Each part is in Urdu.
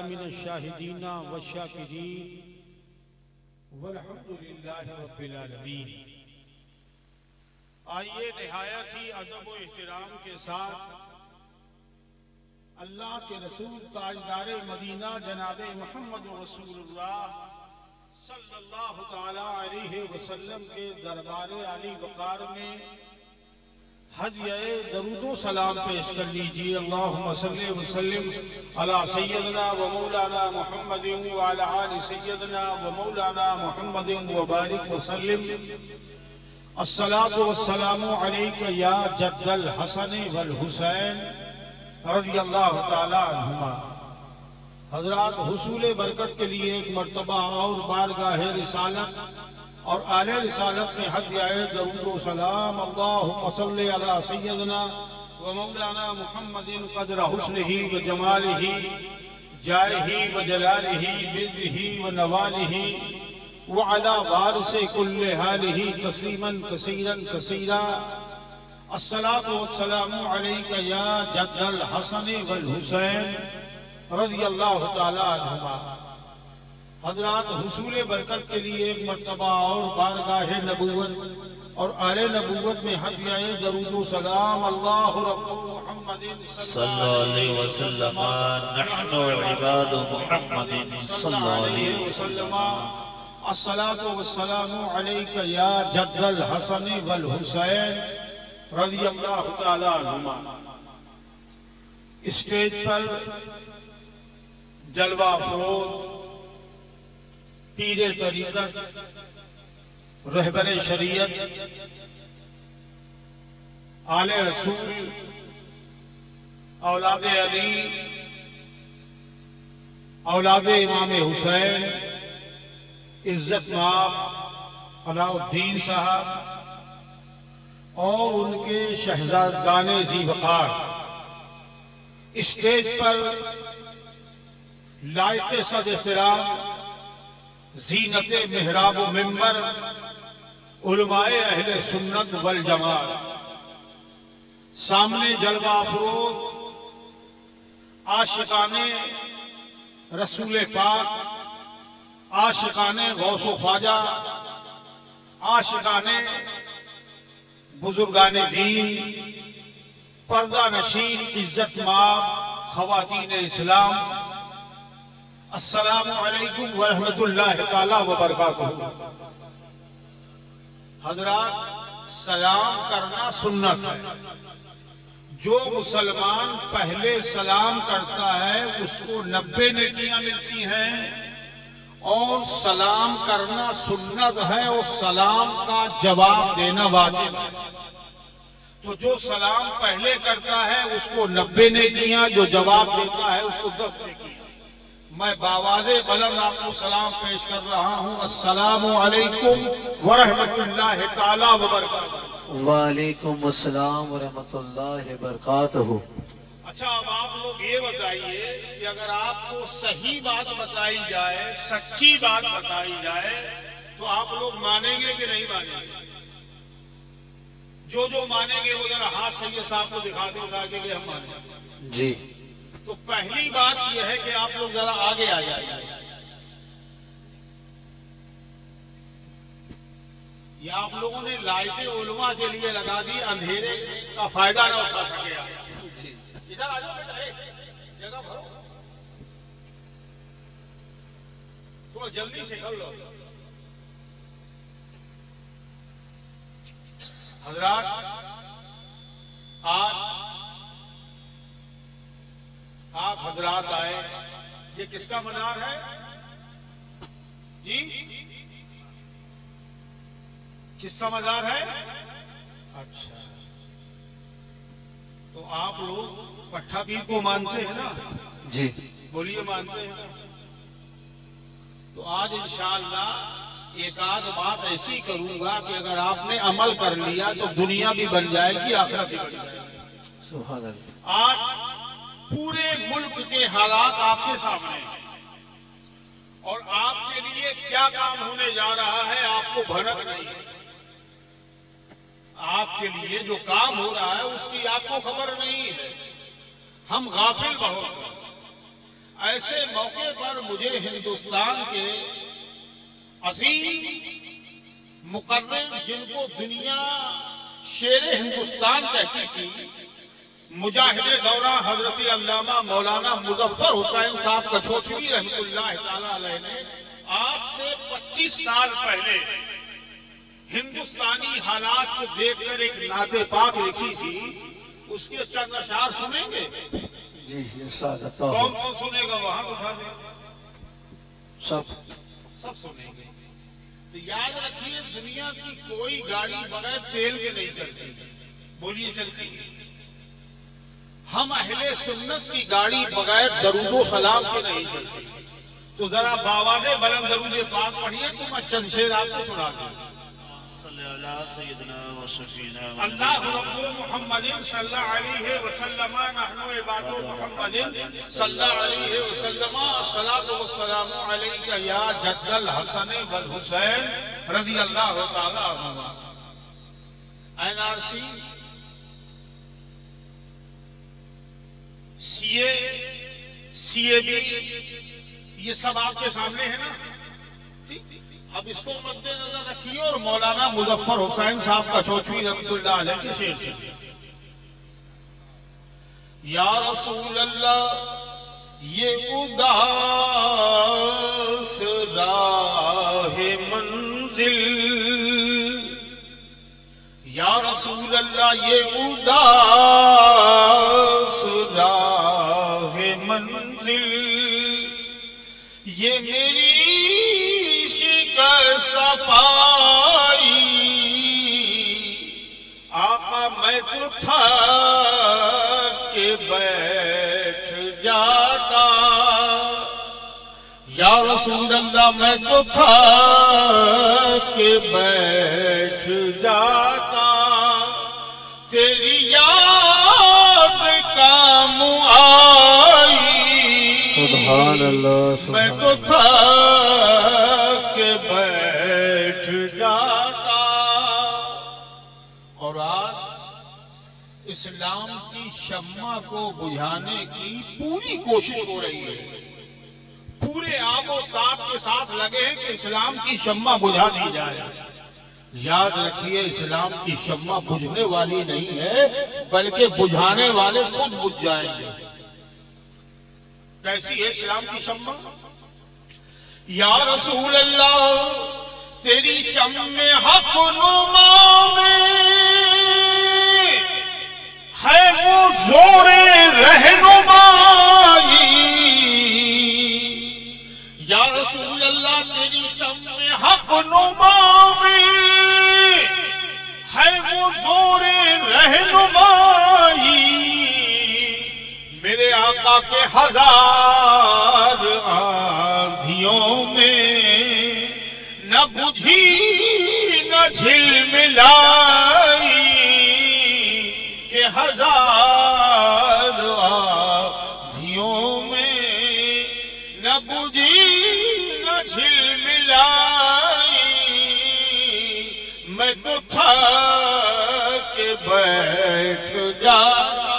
من الشاہدین والشاکرین والحمد للہ رب العالمین آئیے نہایت ہی ادب و احترام کے ساتھ اللہ کے رسول تاجدار مدینہ جناب محمد رسول اللہ صلی اللہ تعالی علیہ وسلم کے دربار علی وقار میں حدیہ درود و سلام پیش کر لیجیے اللہم صلی وسلم علی سیدنا و مولانا محمد و علی آل سیدنا و مولانا محمد و بارک وسلم۔ الصلاة والسلام علیکہ یا جد الحسن والحسین رضی اللہ تعالی عنہما۔ حضرات حصول برکت کے لیے ایک مرتبہ اور بارگاہ رسالت اور آل رسالت میں حد آئے درود و سلام اللہم صلی علی سیدنا و مولانا محمد قدر حسنہی و جمالہی جائہی و جلالہی، برہی و نوالہی وعلا وارس کل حالہی تسلیما کثیرا کثیرا۔ الصلاة والسلام علیکہ یا جد الحسن والحسین رضی اللہ تعالی عنہما۔ حضرات حصول برکت کے لیے ایک مرتبہ اور بارگاہ نبوت اور آل نبوت میں حدیہ درود و سلام اللہ رب محمد صلی اللہ علیہ وسلم، نحن عباد محمد صلی اللہ علیہ وسلم۔ الصلاة والسلام علیکہ یا جد الحسن والحسین رضی اللہ تعالی عنہما۔ اسٹیج پر جلوہ افروز پیر طریقت رہبر شریعت، آل رسول، اولاد علی، اولاد امام حسین، عزت ماب علاء الدین صاحب اور ان کے شہزادگان زی وقار۔ اسٹیج پر لائق صد احترام زینت محراب و ممبر علماء اہل سنت والجماعت۔ سامنے جلوہ افروز، عاشقان رسول پاک، عاشقان غوث و خواجہ، عاشقان بزرگان دین، پردہ نشین، عزت ماب خواتین اسلام۔ السلام علیکم ورحمت اللہ تعالی وبرکاتہ۔ حضرات، سلام کرنا سنت ہے۔ جو مسلمان پہلے سلام کرتا ہے، اس کو نبے نیکیاں ملتی ہیں۔ اور سلام کرنا سنت ہے اور سلام کا جواب دینا واجب ہے۔ تو جو سلام پہلے کرتا ہے، اس کو نبے نیکیاں، جو جواب دیتا ہے، اس کو دس نیکیاں۔ میں باواز بلند آپ کو سلام پیش کر رہا ہوں۔ السلام علیکم ورحمت اللہ تعالی وبرکاتہ۔ وعلیکم السلام ورحمت اللہ وبرکاتہ۔ اچھا اب آپ لوگ یہ بتائیے کہ اگر آپ کو صحیح بات بتائی جائے سچی بات بتائی جائے تو آپ لوگ مانیں گے کہ نہیں مانیں گے؟ جو جو مانیں گے وہ ذرا ہاتھ سید صاحب کو دکھا دیں ہم مانیں۔ گے جی۔ تو پہلی بات یہ ہے کہ آپ لوگ ذرا آگے آ جائیں۔ یہ آپ لوگوں نے لائٹیں علماء کے لیے لگا دی، اندھیرے کا فائدہ نہ اٹھا سکے ادھر آ جاؤ بیٹا جگہ بھرو۔ تھوڑا جلدی سے کر لو۔ حضرات، آج آپ حضرات آئے یہ کس کا منار ہے؟ جی؟ کس کا مزار ہے؟ اچھا۔ تو آپ لوگ پٹھا پیر کو مانتے ہیں نا؟ جی۔ بولیے مانتے ہیں تو آج انشاءاللہ ایک آدھ بات ایسی کروں گا کہ اگر آپ نے عمل کر لیا تو دنیا بھی بن جائے گی آخرت بھی بن جائے گی۔ آج پورے ملک کے حالات آپ کے سامنے ہیں۔ اور آپ کے لیے کیا کام ہونے جا رہا ہے آپ کو بھنک نہیں ہے۔ آپ کے لیے جو کام ہو رہا ہے اس کی آپ کو خبر نہیں ہے۔ ہم غافل بہت ہیں ایسے موقع پر مجھے ہندوستان کے عظیم مقرر جن کو دنیا شیر ہندوستان کہتی تھی مجاہد دورہ حضرت علامہ مولانا مظفر حسین صاحب کچھوچوی رحمت اللہ تعالی علیہ نے آج سے پچیس سال پہلے ہندوستانی حالات کو دیکھ کر ایک نعت پاک لکھی تھی۔ اس کے چند اشعار سنیں گے؟ جی کون کون سنے گا؟ وہاں اٹھا دیں سب۔ سب سنیں گے۔ تو یاد رکھیے دنیا کی کوئی گاڑی بغیر تیل کے نہیں چلتی۔ بولیے چلتی ہم اہل سنت کی گاڑی بغیر درود و سلام کے نہیں چلتی تو ذرا باواد بلند درود پاک پڑھیے تو میں چند شیر آپ کو سنا دوں۔ اللہ رب محمد صلی اللہ علیہ وسلم نحن عباد محمد صلی اللہ علیہ وسلم الصلاۃ والسلام علیک یا جد الحسن والحسین رضی اللہ تعالی عنہما N R C C A C A B یہ سب آپ کے سامنے ہے نا؟ جی، اب اس کو مد نظر رکھیے اور مولانا مظفر حسین صاحب کا چوچوی رحمت اللہ علیہ کے شیر سے۔ یا رسول اللہ، یہ اداس راہ منزل۔ یا رسول اللہ، یہ اداس میں تو تھا کہ بیٹھ جاتا۔ یا رسول اللہ میں تو تھا کہ بیٹھ جاتا۔ تیری یاد کام آئی سبحان اللہ میں تو تھا کہ بیٹھ جاتا اور آج اسلام کی شمع کو بجھانے کی پوری کوشش ہو رہی ہے۔ پورے آب و تاب کے ساتھ لگے ہیں کہ اسلام کی شمع بجھا دی جائے۔ یاد رکھیے، اسلام کی شمع بجھنے والی نہیں ہے، بلکہ بجھانے والے خود بجھ جائیں گے۔ کیسی ہے اسلام کی شمع؟ یا رسول اللہ، تیری شم حق نما میں ہے وہ زور رہنمائی یا رسول اللہ، تیری شم حق نما میں ہے وہ زور رہنمائی میرے آقا کے ہزار آندھیوں میں نہ بجھی نہ جھل ملائی کہ ہزار آندھیوں میں نہ بجھی نہ جھل ملائی میں تو تھا کہ بیٹھ جاتا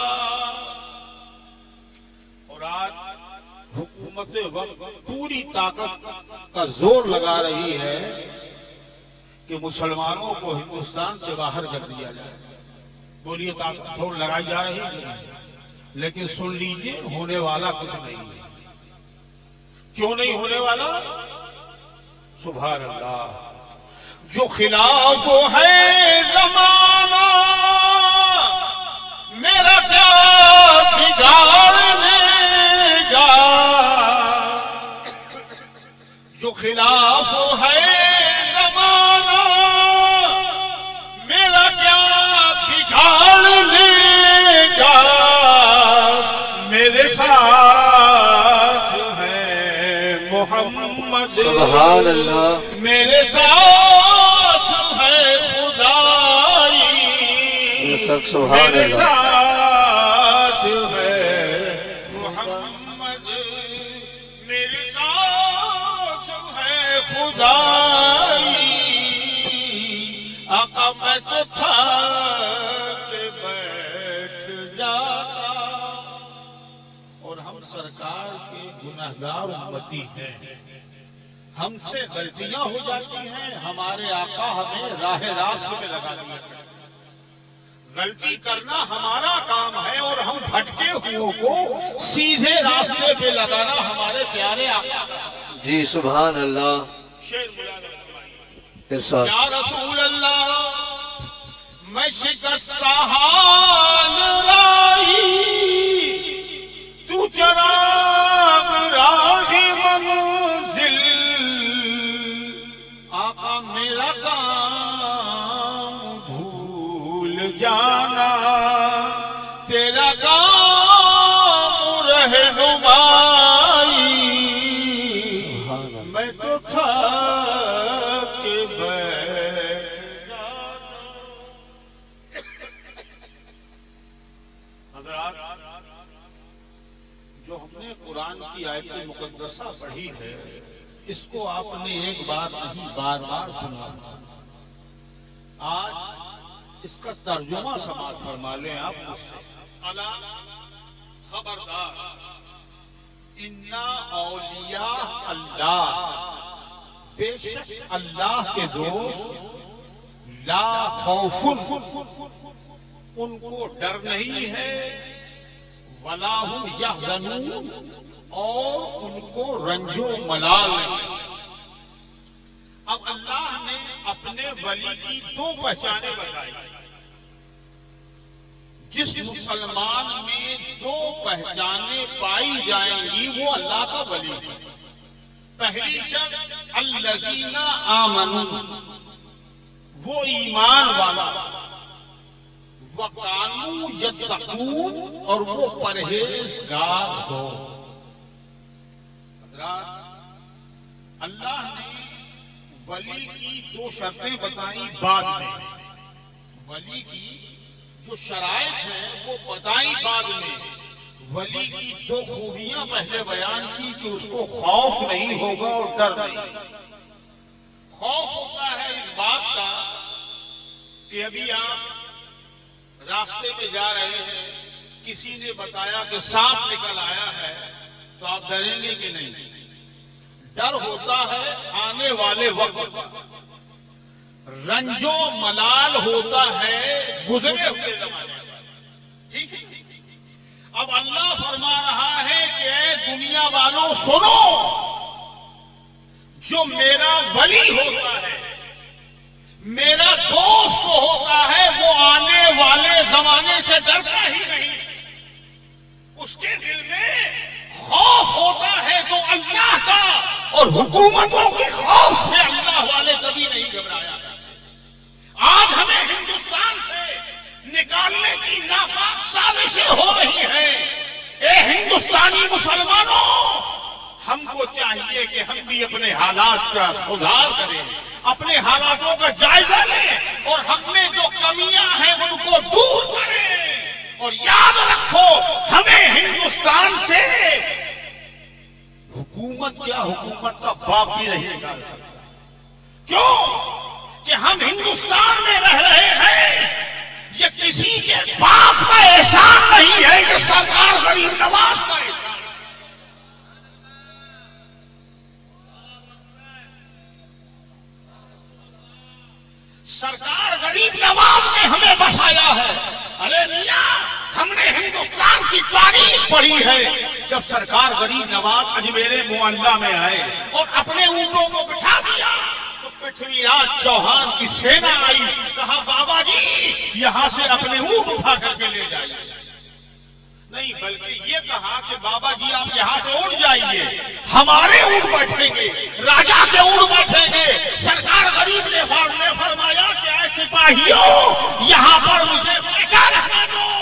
حکومت وقت پوری طاقت کا زور لگا رہی ہے کہ مسلمانوں کو ہندوستان سے باہر کر دیا جائے۔ بولیے، طاقت زور لگائی جا رہی ہے لیکن سن لیجیے، ہونے والا کچھ نہیں ہے۔ کیوں نہیں ہونے والا؟ سبحان اللہ جو خلاف ہے، زمانہ میرا کیا بگاڑنے گا۔ جو خلاف ہے زمانہ میرا کیا بگاڑنے گا؟ میرے ساتھ ہے محمد۔ سبحان اللہ۔ میرے ساتھ ہے خدائی۔ سبحان اللہ۔ ہے آقا میں تو تھا کہ بیٹھ جاتا۔ اور ہم سرکار کے گناہ گناہگار امتی ہیں۔ ہم سے غلطیاں ہو جاتی ہیں۔ ہمارے آقا ہمیں راہ راست میں لگا دیا غلطی کرنا ہمارا کام ہے اور ہم بھٹکے ہوئوں کو سیدھے راستے پہ لگانا ہمارے پیارے آقا۔ جی سبحان اللہ۔ شیر یا رسول اللہ میں شکستہ حال رائی مقدسہ پڑھی ہے اس کو آپ نے ایک بار نہیں بار بار سنا۔ آج اس کا ترجمہ سماعت فرما لیں آپ مجھ سے۔ خبردار۔ انا اولیاء اللہ۔ بے شک اللہ کے دوست لا خوف۔ ان کو ڈر نہیں ہے۔ ولا هم یحزنون اور ان کو رنج و ملال اب اللہ نے اپنے ولی کی دو پہچانیں بتائی۔ جس مسلمان میں دو پہچانیں پائی جائیں گی، وہ اللہ کا ولی ہے۔ پہلی شرط، الذین آمنوا۔ وہ ایمان والا۔ وقانو یتقون اور وہ پرہیزگار ہو۔ حضرات اللہ نے ولی کی دو شرطیں بتائیں بعد میں۔ ولی کی جو شرائط ہیں وہ بتائیں بعد میں۔ ولی کی دو خوبیاں پہلے بیان کی کہ اس کو خوف نہیں ہوگا اور ڈر نہیں۔ خوف ہوتا ہے اس بات کا کہ ابھی آپ راستے پہ جا رہے ہیں، کسی نے بتایا کہ سانپ نکل آیا ہے۔ تو آپ ڈریں گے کہ نہیں؟ ڈر ہوتا ہے آنے والے وقت۔ رنجو ملال ہوتا ہے گزرے ہوئے زمانے ٹھیک ہے؟ اب اللہ فرما رہا ہے کہ اے دنیا والوں سنو! جو میرا ولی ہوتا ہے، میرا دوست ہوتا ہے، وہ آنے والے زمانے سے ڈرتا ہی نہیں۔ اس کے دل خوف ہوتا ہے تو اللہ کا اور حکومتوں کے خوف سے اللہ والے کبھی نہیں گھبرایا آج ہمیں ہندوستان سے نکالنے کی ناپاک سازشیں ہو رہی ہیں۔ اے ہندوستانی مسلمانوں، ہم کو چاہیے کہ ہم بھی اپنے حالات کا سدھار کریں، اپنے حالاتوں کا جائزہ لیں اور ہم نے جو کمیاں ہیں ان کو دور کریں۔ اور یاد رکھو، ہمیں ہندوستان سے حکومت کیا؟ حکومت کا باپ بھی نہیں نکال سکتا۔ کیوں؟ کہ ہم ہندوستان میں رہ رہے ہیں، یہ کسی کے باپ کا احسان نہیں ہے یہ سرکار غریب نواز کا احسان سرکار غریب نواز نے ہمیں بسایا ہے۔ ارے میاں ہم نے ہندوستان کی تاریخ پڑھی ہے۔ جب سرکار غریب نواز اجمیر معلہ میں آئے اور اپنے اونٹوں کو بٹھا دیا، تو پرتھوی راج چوہان کی سینا آئی۔ کہا، بابا جی یہاں سے اپنے اونٹ اٹھا کر کے لے جائیے۔ نہیں، بلکہ یہ کہا کہ بابا جی آپ یہاں سے اٹھ جائیے۔ ہمارے اونٹ بیٹھیں گے راجہ کے اونٹ بیٹھیں گے۔ سرکار غریب نے نے فرمایا کہ اے سپاہیوں، یہاں پر مجھے بیٹھا رہنے دو۔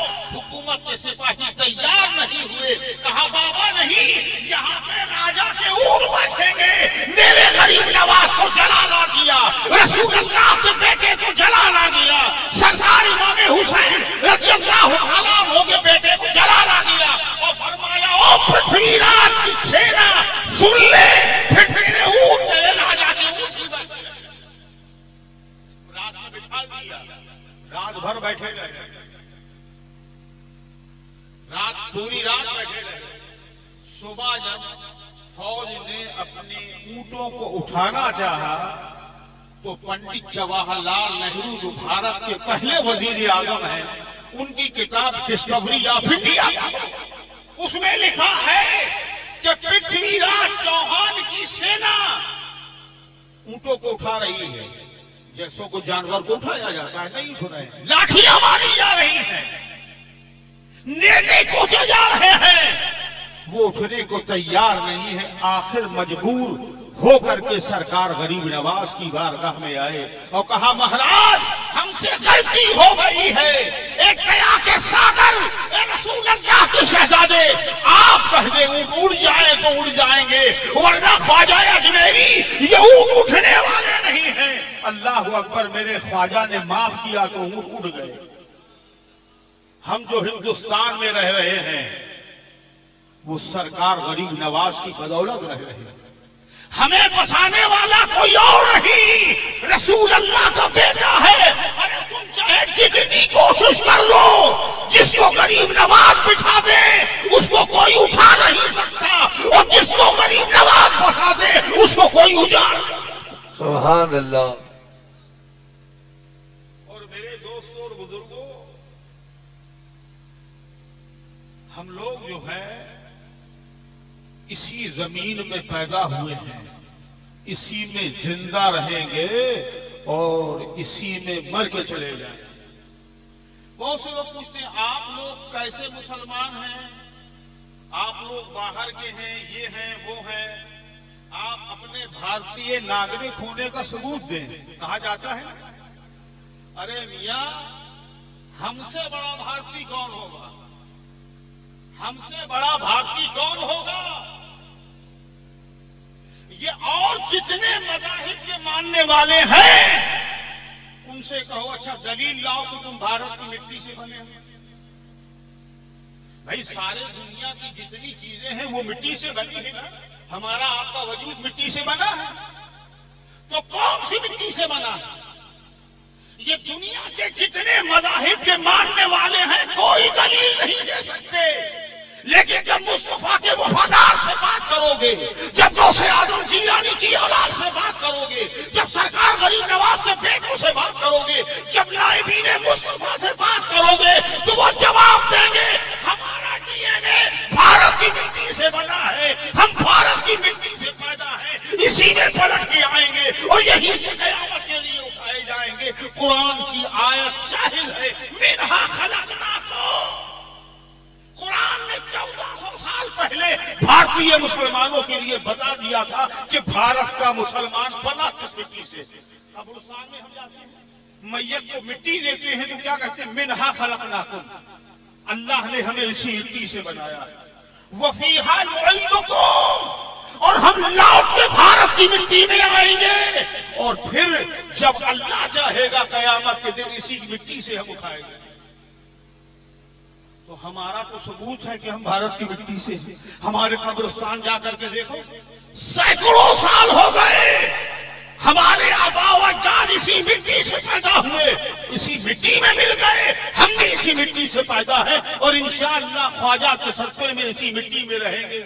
حکومت کے سپاہی تیار نہیں ہوئے، کہا بابا نہیں، یہاں پہ راجا کے اونٹ بیٹھیں گے، میرے غریب نواز کو جلانا دیا، رسول اللہ کے بیٹے کو جلانا دیا، سرکار امام حسین رضی اللہ تعالیٰ عنہ کے بیٹے کو جلانا دیا، اور فرمایا، او پرتھوی راج کی سینا، سن لے، پھر میرے اونٹ تیرے راجا کے اونٹ ہی بیٹھے رات بٹھا دیا، رات بھر بیٹھے رہے۔ رات پوری رات بیٹھے رہے۔ صبح جب فوج نے اپنے اونٹوں کو اٹھانا چاہا تو پنڈت جواہر لال نہرو جو بھارت کے پہلے وزیر اعظم ہیں، ان کی کتاب ڈسکوری آف انڈیا اس میں لکھا ہے کہ پتھوی راج چوہان کی سینا اونٹوں کو اٹھا رہی ہے۔ جیسوں کو جانور کو اٹھایا جاتا ہے، نہیں اٹھ رہے ہیں۔ لاٹیاں ماری جا رہی ہیں۔ نیزے کوچے جا رہے ہیں۔ وہ اٹھنے کو تیار نہیں ہے، آخر مجبور ہو کر کے سرکار غریب نواز کی بارگاہ میں آئے۔ اور کہا، مہاراج، ہم سے غلطی ہو گئی ہے۔ ایک قیاء کے سادر اے رسول اللہ کے شہزادے، آپ کہہ دیں، اونٹ اڑ جائیں تو اڑ جائیں گے۔ ورنہ خواجہ اجمیری یہ اونٹ اٹھنے والے نہیں ہیں۔ اللہ اکبر، میرے خواجہ نے معاف کیا تو اونٹ اڑ گئے۔ ہم جو ہندوستان میں رہ رہے ہیں، وہ سرکار غریب نواز کی بدولت رہ رہے ہیں۔ ہمیں بسانے والا کوئی اور نہیں۔ رسول اللہ کا بیٹا ہے۔ ارے تم چاہے کتنی کوشش کر لو، جس کو غریب نواز بٹھا دے، اس کو کوئی اٹھا نہیں سکتا۔ اور جس کو غریب نواز بسا دے، اس کو کوئی اجار سبحان اللہ۔ ہم لوگ جو ہیں، اسی زمین میں پیدا ہوئے ہیں۔ اسی میں زندہ رہیں گے اور اسی میں مر کے چلے جائیں گے۔ بہت سے لوگ پوچھتے ہیں، آپ لوگ کیسے مسلمان ہیں؟ آپ لوگ باہر کے ہیں، یہ ہیں، وہ ہیں۔ آپ اپنے بھارتی ناگرک ہونے کا ثبوت دیں۔ کہا جاتا ہے، ارے میاں، ہم سے بڑا بھارتی کون ہوگا؟ ہم سے بڑا بھارتی کون ہوگا؟ یہ اور جتنے مذاہب کے ماننے والے ہیں، ان سے کہو اچھا دلیل لاؤ کہ تم بھارت کی مٹی سے بنے ہو۔ بھائی، سارے دنیا کی جتنی چیزیں ہیں، وہ مٹی سے بنی ہیں ہمارا آپ کا وجود مٹی سے بنا ہے۔ تو کون سی مٹی سے بنا ہے؟ یہ دنیا کے جتنے مذاہب کے ماننے والے ہیں، کوئی دلیل نہیں دے سکتے۔ لیکن جب مصطفیٰ کے وفادار سے بات کرو گے، جب غوث آدم جیلانی یعنی کی اولاد سے بات کرو گے، جب سرکار غریب نواز کے بیٹوں سے بات کرو گے، جب نائبین مصطفیٰ سے بات کرو گے، تو وہ جواب دیں گے، ہمارا ڈی این اے بھارت کی مٹی سے بنا ہے، ہم بھارت کی مٹی سے پیدا ہے اسی میں پلٹ کے آئیں گے اور یہی سے قیامت کے لیے اٹھائے جائیں گے۔ قرآن کی آیت شاہد ہے، منہا خلقنا کو قرآن نے چودہ سو سال پہلے بھارتی مسلمانوں کے لیے بتا دیا تھا کہ بھارت کا مسلمان بنا کس مٹی سے قبرستان میں ہم جاتے ہیں، میت کو مٹی دیتے ہیں تو کیا کہتے ہیں؟ منہا خلقناکم۔ اللہ نے ہمیں اسی مٹی سے بنایا وفیہا نعیدکم۔ اور ہم لوٹ کے بھارت کی مٹی میں آئیں گے۔ اور پھر جب اللہ چاہے گا قیامت کے دن اسی مٹی سے ہم اٹھائیں گے۔ تو ہمارا تو ثبوت ہے کہ ہم بھارت کی مٹی سے ہمارے قبرستان جا کر کے دیکھو، سینکڑوں سال ہو گئے۔ ہمارے آبا و اجداد اسی مٹی سے پیدا ہوئے۔ اسی مٹی میں مل گئے۔ ہم بھی اسی مٹی سے پیدا ہے اور انشاءاللہ خواجہ کے صدقے میں اسی مٹی میں رہیں گے۔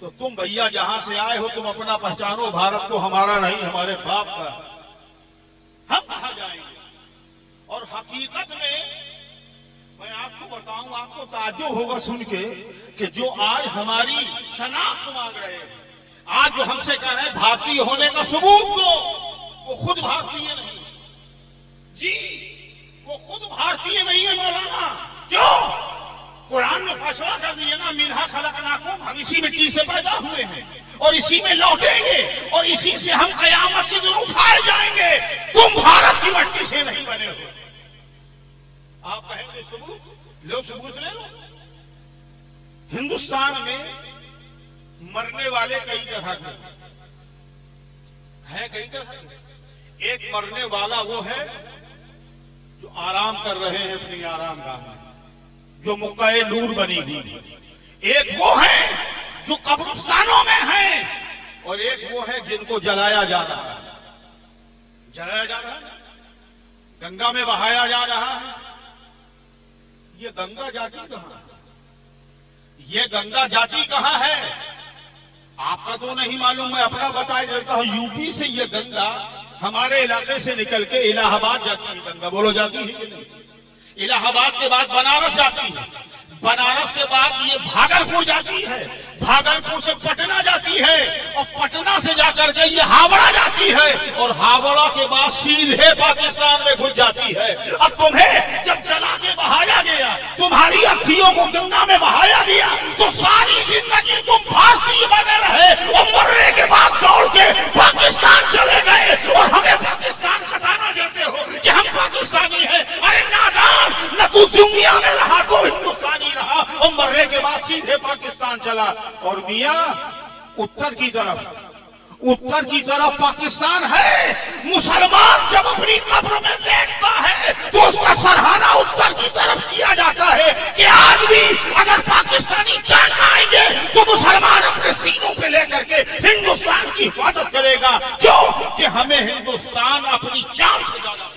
تو تم بھیا جہاں سے آئے ہو، تم اپنا پہچانو۔ بھارت تو ہمارا نہیں، ہمارے باپ کا ہم کہا جائیں گے؟ اور حقیقت میں میں آپ کو بتاؤں، آپ کو تعجب ہوگا سن کے کہ جو آج ہماری شناخت مانگ رہے ہیں، آج جو ہم سے کہہ رہے ہیں بھارتی ہونے کا ثبوت دو وہ خود بھارتی نہیں۔ جی وہ خود بھارتی نہیں ہے مولانا۔ کیوں؟ قرآن نے فیصلہ کر دیا نا مینہ خلقناکم، ہم اسی مٹی سے پیدا ہوئے ہیں اور اسی میں لوٹیں گے اور اسی سے ہم قیامت کے دن اٹھائے جائیں گے۔ تم بھارت کی مٹی سے نہیں بنے ہوئے۔ آپ کہیں گے ثبوت لو ثبوت لے لو۔ ہندوستان میں مرنے والے کئی طرح کے ہیں۔ کئی طرح کے۔ ایک مرنے والا وہ ہے جو آرام کر رہے ہیں اپنی آرام گاہ میں، جو مکہ نور بنی ہوئی ایک وہ ہے جو قبرستانوں میں ہیں اور ایک وہ ہے جن کو جلایا جا رہا ہے۔ جلایا جا رہا ہے، گنگا میں بہایا جا رہا ہے۔ یہ گنگا جاتی کہاں؟ یہ گنگا جاتی کہاں ہے؟ آپ کا تو نہیں معلوم، میں اپنا بتا دیتا ہوں یو پی سے یہ گنگا ہمارے علاقے سے نکل کے الہ آباد جاتی ہے۔ گنگا بولو جاتی ہے کہ نہیں؟ الہ آباد کے بعد بنارس جاتی ہے۔ بنارس کے بعد یہ بھاگلپور جاتی ہے۔ بھاگلپور سے پٹنہ جاتی ہے اور پٹنہ سے جا کر کے یہ ہاوڑا جاتی ہے اور ہاوڑا کے بعد سیدھے پاکستان میں گھج جاتی ہے۔ اب تمہیں جب جلا کے بہایا گیا، تمہاری ارتھیوں کو گنگا میں بہایا گیا، تو ساری زندگی تم بھارتی بنے رہے اور مرنے کے بعد دوڑ کے پاکستان چلے گئے۔ اور ہمیں پاکستان خطانہ دیتے ہو کہ ہم پاکستانی ہیں۔ ارے نادان، نہ تو دنیا میں پاکستان چلا اور میاں، اتر کی طرف، اتر کی طرف پاکستان ہے۔ مسلمان جب اپنی قبر میں لیٹتا ہے، تو اس کا سرحانہ اتر کی طرف کیا جاتا ہے کہ آج بھی اگر پاکستانی جان آئیں گے تو مسلمان اپنے سینوں پہ لے کر کے ہندوستان کی حفاظت کرے گا۔ کیوں؟ کہ ہمیں ہندوستان اپنی جان سے زیادہ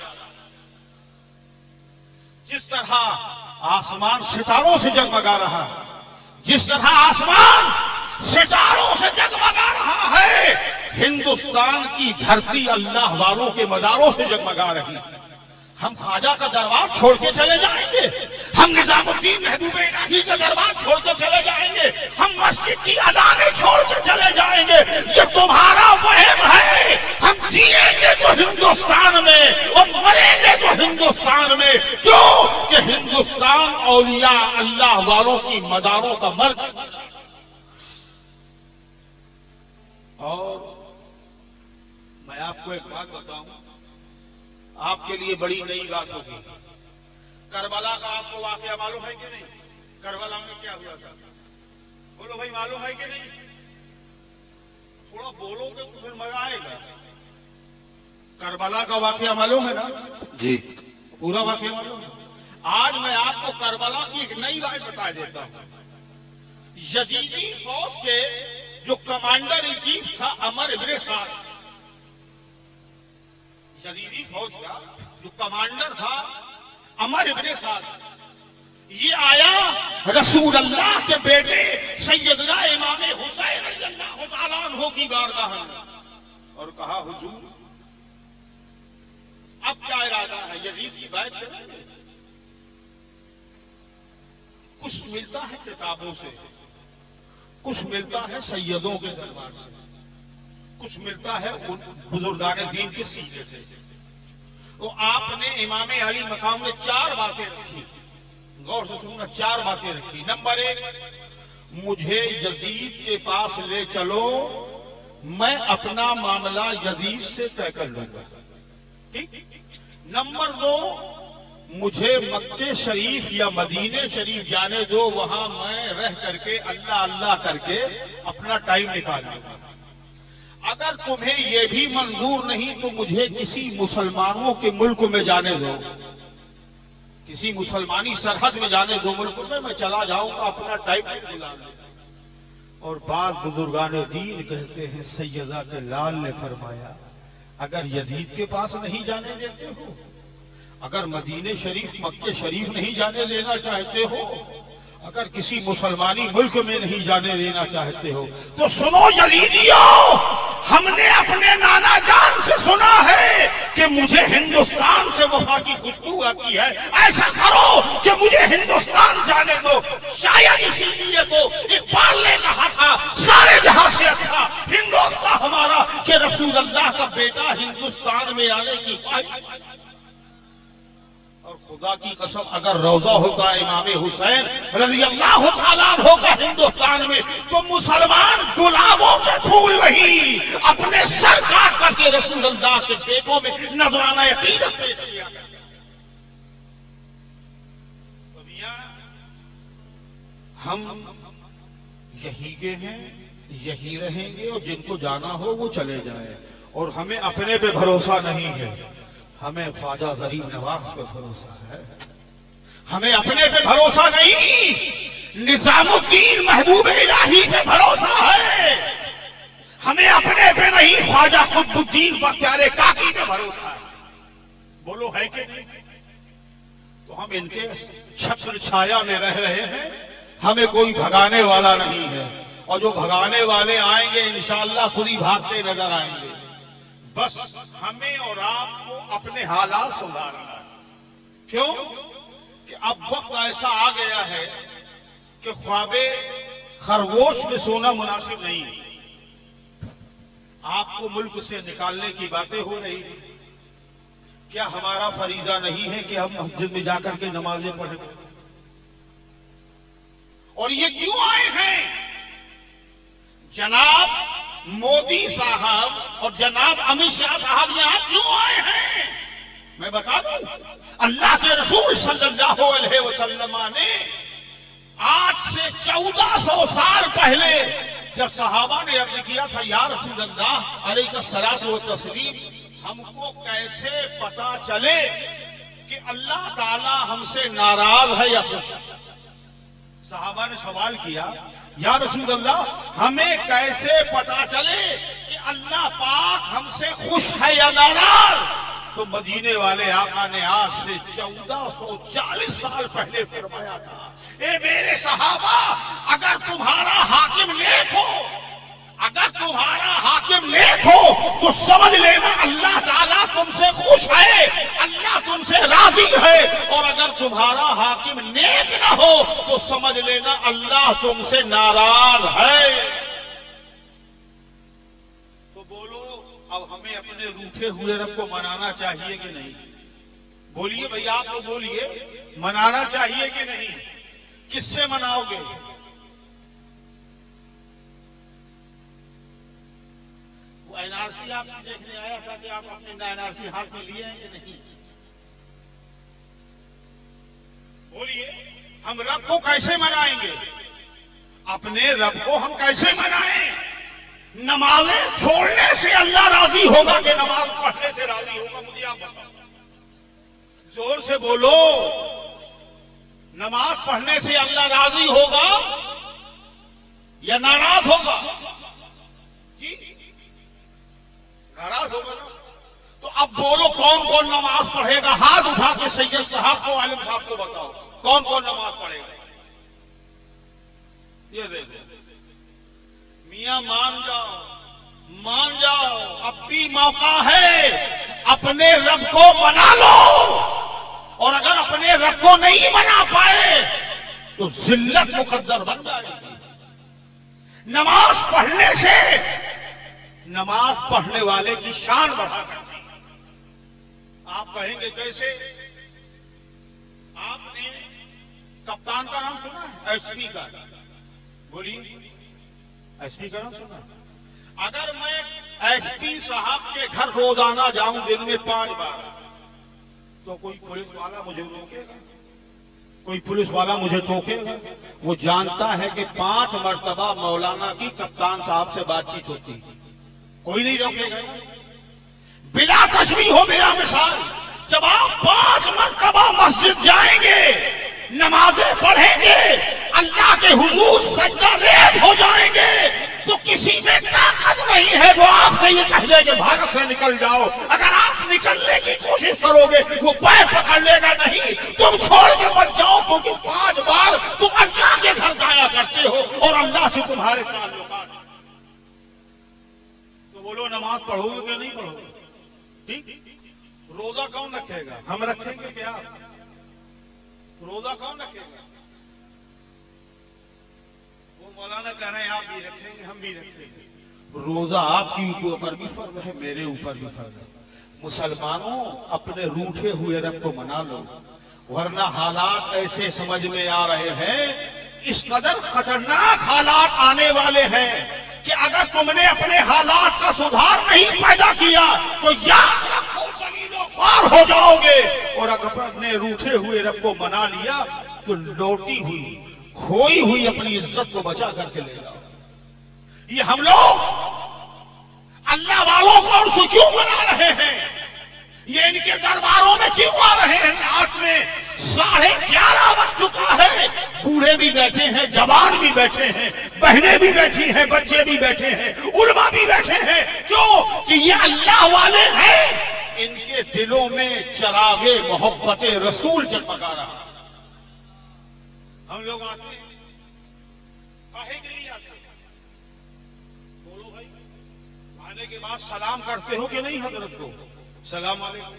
جس طرح آسمان ستاروں سے جگمگا رہا ہے جس طرح آسمان ستاروں سے جگمگا رہا ہے، ہندوستان کی دھرتی اللہ والوں کے مداروں سے جگمگا رہی ہے۔ ہم خواجہ کا دربار چھوڑ کے چلے جائیں گے۔ ہم نظام الدین محبوب الہی کا دربار چھوڑ کے چلے جائیں گے۔ ہم مسجد کی اذانیں چھوڑ کے چلے جائیں گے۔ یہ تمہارا وہم ہے۔ ہم جیئیں گے جو ہندوستان میں اور مریں گے جو ہندوستان میں۔ کیوں؟ کہ ہندوستان اولیاء اللہ والوں کی مداروں کا مرک اور میں آپ کو ایک بات بتاؤں۔ آپ کے لیے بڑی نئی بات ہوگی۔ کربلا کا آپ کو واقعہ معلوم ہے کہ نہیں؟ کربلا میں کیا ہوا تھا؟ بولو بھائی معلوم ہے کہ نہیں؟ تھوڑا بولو تو پھر مزہ آئے گا۔ کربلا کا واقعہ معلوم ہے نا؟ جی۔ پورا واقعہ معلوم ہے۔ آج میں آپ کو کربلا کی ایک نئی بات بتا دیتا ہوں۔ یزیدی فوج کے جو کمانڈر ان چیف تھا امر ابن سعد جدیدی فوج کا جو کمانڈر تھا عمر ابن سعد، یہ آیا رسول اللہ کے بیٹے سیدنا امام حسین رضی اللہ تعالیٰ عنہ کی بارگاہ اور کہا، حضور، اب کیا ارادہ ہے؟ یزید کی بات کریں گے؟ کچھ ملتا ہے کتابوں سے، کچھ ملتا ہے سیدوں کے دربار سے۔ کچھ ملتا ہے بزرگان دین کے سینے سے۔ تو آپ نے امام علی مقام میں چار باتیں رکھی۔ گوھر سے سننا چار باتیں رکھی۔ نمبر ایک، مجھے یزید کے پاس لے چلو، میں اپنا معاملہ یزید سے طے کر لوں گا۔ نمبر دو، مجھے مکہ شریف یا مدینہ شریف جانے دو، وہاں میں رہ کر کے، اللہ اللہ کر کے اپنا ٹائم نکال لوں گا۔ تمہیں یہ بھی منظور نہیں تو مجھے کسی مسلمانوں کے ملک میں جانے دو۔ کسی مسلمانی سرحد میں جانے دو ملک میں میں چلا جاؤں گا، اپنا ٹائم نہیں اور بعض بزرگان دین کہتے ہیں، سیدہ کے لال نے فرمایا، اگر یزید کے پاس نہیں جانے دیتے ہو، اگر مدینہ شریف، مکہ شریف نہیں جانے لینا چاہتے ہو اگر کسی مسلمانی ملک میں نہیں جانے دینا چاہتے ہو، تو سنو یلیدیو ہم نے اپنے نانا جان سے سنا ہے کہ مجھے ہندوستان سے وفا کی خوشبو آتی ہے۔ ایسا کرو کہ مجھے ہندوستان جانے دو۔ شاید اسی لیے تو اقبال نے کہا تھا، سارے جہاں سے اچھا ہندوستان ہمارا کہ رسول اللہ کا بیٹا ہندوستان میں آنے کی خواہش اور خدا کی قسم اگر روزہ ہوتا امام حسین رضی اللہ تعالیٰ ہوگا ہندوستان میں، تو مسلمان گلابوں کے پھول نہیں، اپنے سر کاٹ کر کے رسول اللہ کے پیپوں میں نظرانہ عقیدت پیش کیا ہم یہی کے ہیں، یہی رہیں گے اور جن کو جانا ہو وہ چلے جائے اور ہمیں اپنے پہ بھروسہ نہیں ہے۔ ہمیں خواجہ غریب نواز پر بھروسہ ہے۔ ہمیں اپنے پہ بھروسہ نہیں، نظام الدین محبوب الہی پہ بھروسہ ہے۔ ہمیں اپنے پہ نہیں، خواجہ خود الدین بختیار کاکی پہ بھروسہ ہے۔ بولو ہے کہ نہیں؟ تو ہم ان کے چھتر چھایا میں رہ رہے ہیں۔ ہمیں کوئی بھگانے والا نہیں ہے۔ اور جو بھگانے والے آئیں گے، انشاءاللہ خود ہی بھاگتے نظر آئیں گے۔ بس ہمیں اور آپ کو اپنے حالات سدھارنا ہے۔ کیوں؟ کہ اب وقت ایسا آ گیا ہے کہ خواب خرگوش میں سونا مناسب نہیں۔ ہے آپ کو ملک سے نکالنے کی باتیں ہو رہی ہیں۔ کیا ہمارا فریضہ نہیں ہے کہ ہم مسجد میں جا کر کے نمازیں پڑھیں؟ اور یہ کیوں آئے ہیں؟ جناب مودی صاحب اور جناب امت شاہ صاحب یہاں کیوں آئے ہیں؟ میں بتا دوں، اللہ کے رسول صلی اللہ علیہ وسلم نے آج سے چودہ سو سال پہلے جب صحابہ نے عرض کیا تھا، یا رسول اللہ علیہ السلام و تسلیم ہم کو کیسے پتا چلے کہ اللہ تعالی ہم سے ناراض ہے یا خوش؟ صحابہ نے سوال کیا یا رسول اللہ، ہمیں کیسے پتا چلے کہ اللہ پاک ہم سے خوش ہے یا ناراض؟ تو مدینے والے آقا نے آج سے چودہ سو چالیس سال پہلے فرمایا تھا، اے میرے صحابہ، اگر تمہارا حاکم نیک ہو اگر تمہارا حاکم نیک ہو، تو سمجھ لینا اللہ تعالیٰ تم سے خوش ہے، اللہ تم سے راضی ہے۔ اور اگر تمہارا حاکم نیک نہ ہو، تو سمجھ لینا اللہ تم سے ناراض ہے۔ تو بولو، اب ہمیں اپنے روٹے ہوئے رب کو منانا چاہیے کہ نہیں؟ بولیے بھائی، آپ تو بولیے، منانا چاہیے کہ نہیں؟ کس سے مناؤ گے؟ وہ این آر سی آپ دیکھنے آیا تھا کہ آپ اپنے این آر سی ہاتھ میں لیے ہیں کہ نہیں؟ بولیے، ہم رب کو کیسے منائیں گے؟ اپنے رب کو ہم کیسے منائیں؟ نمازیں چھوڑنے سے اللہ راضی ہوگا کہ نماز پڑھنے سے راضی ہوگا، مجھے آپ بتاؤ۔ زور سے بولو، نماز پڑھنے سے اللہ راضی ہوگا یا ناراض ہوگا؟ جی ناراض ہوگا نا۔ تو اب بولو کون کون نماز پڑھے گا؟ ہاتھ اٹھا کے سید صاحب کو، عالم صاحب کو بتاؤ۔ کون کون نماز پڑھے گا؟ یہ دیکھو۔ میاں مان جاؤ مان جاؤ۔ اب بھی موقع ہے۔ اپنے رب کو منا لو۔ اور اگر اپنے رب کو نہیں منا پائے، تو ذلت مقدر بن جائے گی۔ نماز پڑھنے سے نماز پڑھنے والے کی شان بڑھا کرتی ہے آپ کہیں گے کیسے آپ نے کپتان کا نام سنا ہے، ایس پی کا۔ بولیے، ایس پی کا نام سنا اگر میں ایس پی صاحب کے گھر روزانہ جاؤں دن میں پانچ بار، تو کوئی پولیس والا مجھے روکے گا؟ کوئی پولیس والا مجھے ٹوکے گا؟ وہ جانتا ہے کہ پانچ مرتبہ مولانا کی کپتان صاحب سے بات چیت ہوتی ہے۔ کوئی نہیں روکے گا۔ بلا تشبیہ ہو میرا مثال۔ جب آپ پانچ مرتبہ مسجد جائیں گے، نمازیں پڑھیں گے، اللہ کے حضور سجدہ ریز ہو جائیں گے، تو کسی میں طاقت نہیں ہے وہ آپ سے یہ کہہ دے کہ بھارت سے نکل جاؤ۔ اگر آپ نکلنے کی کوشش کرو گے، وہ پیر پکڑ لے گا نہیں۔ تم چھوڑ کے بچ جاؤ، کیونکہ پانچ بار تم اللہ کے گھر جایا کرتے ہو اور اللہ سے تمہارے تعلقات بولو نماز پڑھو گے کہ نہیں پڑھو گے؟ ٹھیک؟ روزہ کون رکھے گا؟ ہم رکھیں گے کیا؟ روزہ کون رکھے گا؟ وہ مولانا کہہ رہے ہیں، آپ بھی رکھیں گے، ہم بھی رکھیں گے۔ روزہ آپ کی اوپر بھی فرض ہے، میرے اوپر بھی فرض ہے۔ مسلمانوں، اپنے روٹھے ہوئے رب کو منا لو، ورنہ حالات ایسے سمجھ میں آ رہے ہیں اس قدر خطرناک حالات آنے والے ہیں کہ اگر تم نے اپنے حالات کا سدھار نہیں پیدا کیا، تو یاد رکھو زمین و خوار ہو جاؤ گے۔ اور اگر اپنے روٹھے ہوئے رب کو منا لیا، تو لوٹی ہوئی، کھوئی ہوئی اپنی عزت کو بچا کر کے لے جاؤ۔ یہ ہم لوگ اللہ والوں کو ان سے کیوں منا رہے ہیں۔ یہ ان کے درباروں میں کیوں آ رہے ہیں۔ رات میں ساڑھے گیارہ بج چکا ہے۔ بوڑھے بھی بیٹھے ہیں، جوان بھی بیٹھے ہیں، بہنیں بھی بیٹھی ہیں، بچے بھی بیٹھے ہیں، علماء بھی بیٹھے ہیں۔ کیوں کہ یہ اللہ والے ہیں، ان کے دلوں میں چراغ محبت رسول جگمگا رہا۔ ہم لوگ آتے ہیں۔ کاہے کے لیے آتے ہیں؟ سلام علیکم۔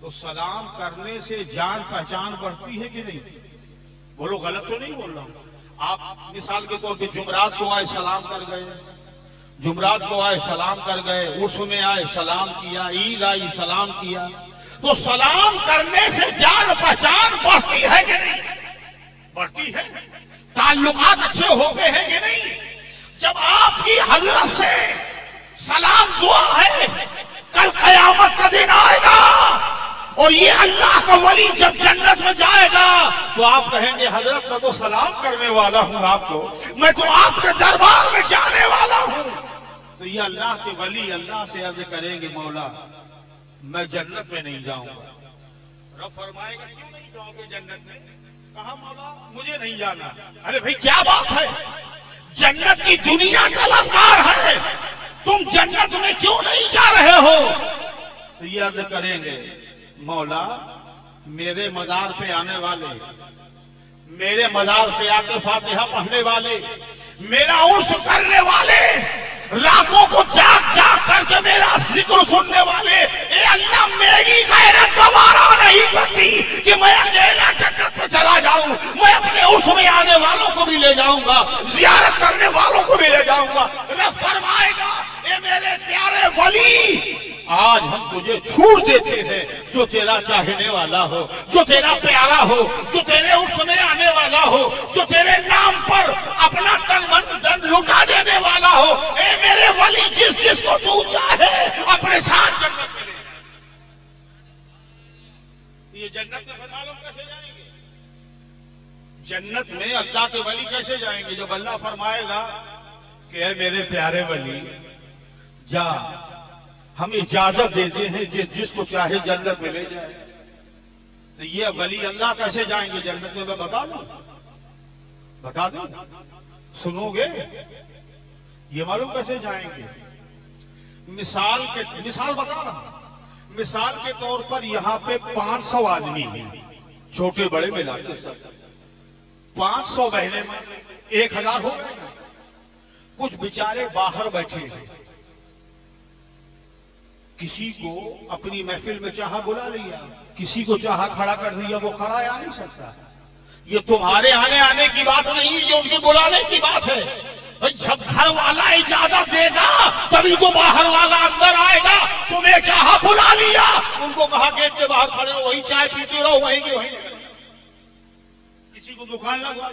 تو سلام کرنے سے جان پہچان بڑھتی ہے کہ نہیں؟ بولو غلط تو نہیں بول رہا ہوں۔ آپ مثال کے طور پہ جمعرات کو آئے سلام کر گئے جمعرات کو آئے سلام کر گئے اس میں آئے سلام کیا، عید آئی سلام کیا۔ تو سلام کرنے سے جان پہچان بڑھتی ہے کہ نہیں؟ بڑھتی ہے۔ تعلقات اچھے ہو گئے ہیں کہ نہیں؟ جب آپ کی حضرت سے سلام دعا ہے کل قیامت کا دن آئے گا۔ اور یہ اللہ کا ولی جب جنت میں جائے گا، تو آپ کہیں گے، حضرت، میں تو سلام کرنے والا ہوں آپ کو۔ میں تو آپ کے دربار میں جانے والا ہوں۔ تو یہ اللہ کے ولی اللہ سے عرض کریں گے، مولا، میں جنت میں نہیں جاؤں گا۔ رب فرمائے گا، کیوں نہیں جاؤ گے جنت میں؟ کہا، مولا، مجھے نہیں جانا۔ ارے بھائی، کیا بات ہے؟ جنت کی دنیا کا لبکار ہے۔ تم جنت میں کیوں نہیں جا رہے ہو؟ تو یہ عرض کریں گے، مولا، میرے مزار پہ آنے والے، میرے مزار پہ آ کے فاتحہ پڑھنے والے، میرا عرص کرنے والے، راتوں کو جاگ جاگ کر کے میرا ذکر سننے والے، اے اللہ میری غیرت گوارا نہیں کرتی کہ میں اکیلا جنت پہ چلا جاؤں، میں اپنے اس میں آنے والوں کو بھی لے جاؤں گا، زیارت کرنے والوں کو بھی لے جاؤں گا۔ رب فرمائے گا اے میرے پیارے ولی، آج ہم تجھے چھوڑ دیتے ہیں جو تیرا چاہنے والا ہو، جو تیرا پیارا ہو، جو تیرے اس میں آنے والا ہو، جو تیرے نام پر اپنا تن من دن لٹا دینے والا ہو۔ اے میرے ولی، جس جس کو تو چاہے، اپنے ساتھ جنت میں لے یہ جنت میں فرمالوں کیسے جائیں گے؟ جنت میں اللہ کے ولی کیسے جائیں گے؟ جب اللہ فرمائے گا کہ اے میرے پیارے ولی جا۔ ہم اجازت دیتے ہیں جس جس کو چاہے جنت میں لے جائے۔ تو یہ ولی اللہ کیسے جائیں گے جنت میں؟ میں بتا دوں۔ بتا دوں۔ سنو گے۔ یہ معلوم کیسے جائیں گے؟ مثال کے مثال بتا رہا مثال کے طور پر یہاں پہ پانچ سو آدمی ہیں۔ چھوٹے بڑے ملا کے سب۔ پانچ سو بہنے میں ایک ہزار ہو گئے۔ کچھ بیچارے باہر بیٹھے ہیں۔ کسی کو اپنی محفل میں چاہا بلا لیا، کسی کو چاہا کھڑا کر دیا، وہ کھڑا آ نہیں سکتا۔ یہ تمہارے آنے آنے کی بات نہیں، یہ ان کے بلانے کی بات ہے۔ جب گھر والا اجازت دے گا، تبھی تو باہر والا اندر آئے گا۔ تمہیں چاہا بلا لیا۔ ان کو کہا گیٹ کے باہر کھڑے رہو، وہی چائے پیتے رہو، وہیں گے وہیں۔ کسی کو دکان لگا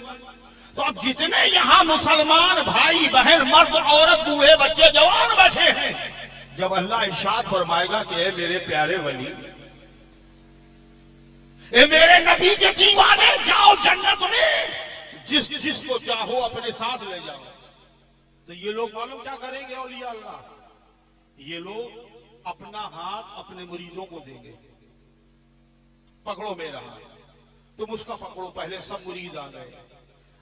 تو اب جتنے یہاں مسلمان بھائی، بہن، مرد، عورت، بوڑھے، بچے، جوان بیٹھے ہیں جب اللہ ارشاد فرمائے گا کہ اے میرے پیارے ولی، اے میرے نبی کے دیوانے جاؤ جنت میں، جس جس کو چاہو اپنے ساتھ لے جاؤ۔ تو یہ لوگ معلوم کیا کریں گے اولیاء اللہ؟ یہ لوگ اپنا ہاتھ اپنے مریدوں کو دیں گے۔ پکڑو میرا تم اس کا پکڑو، پہلے سب مرید آ گئے۔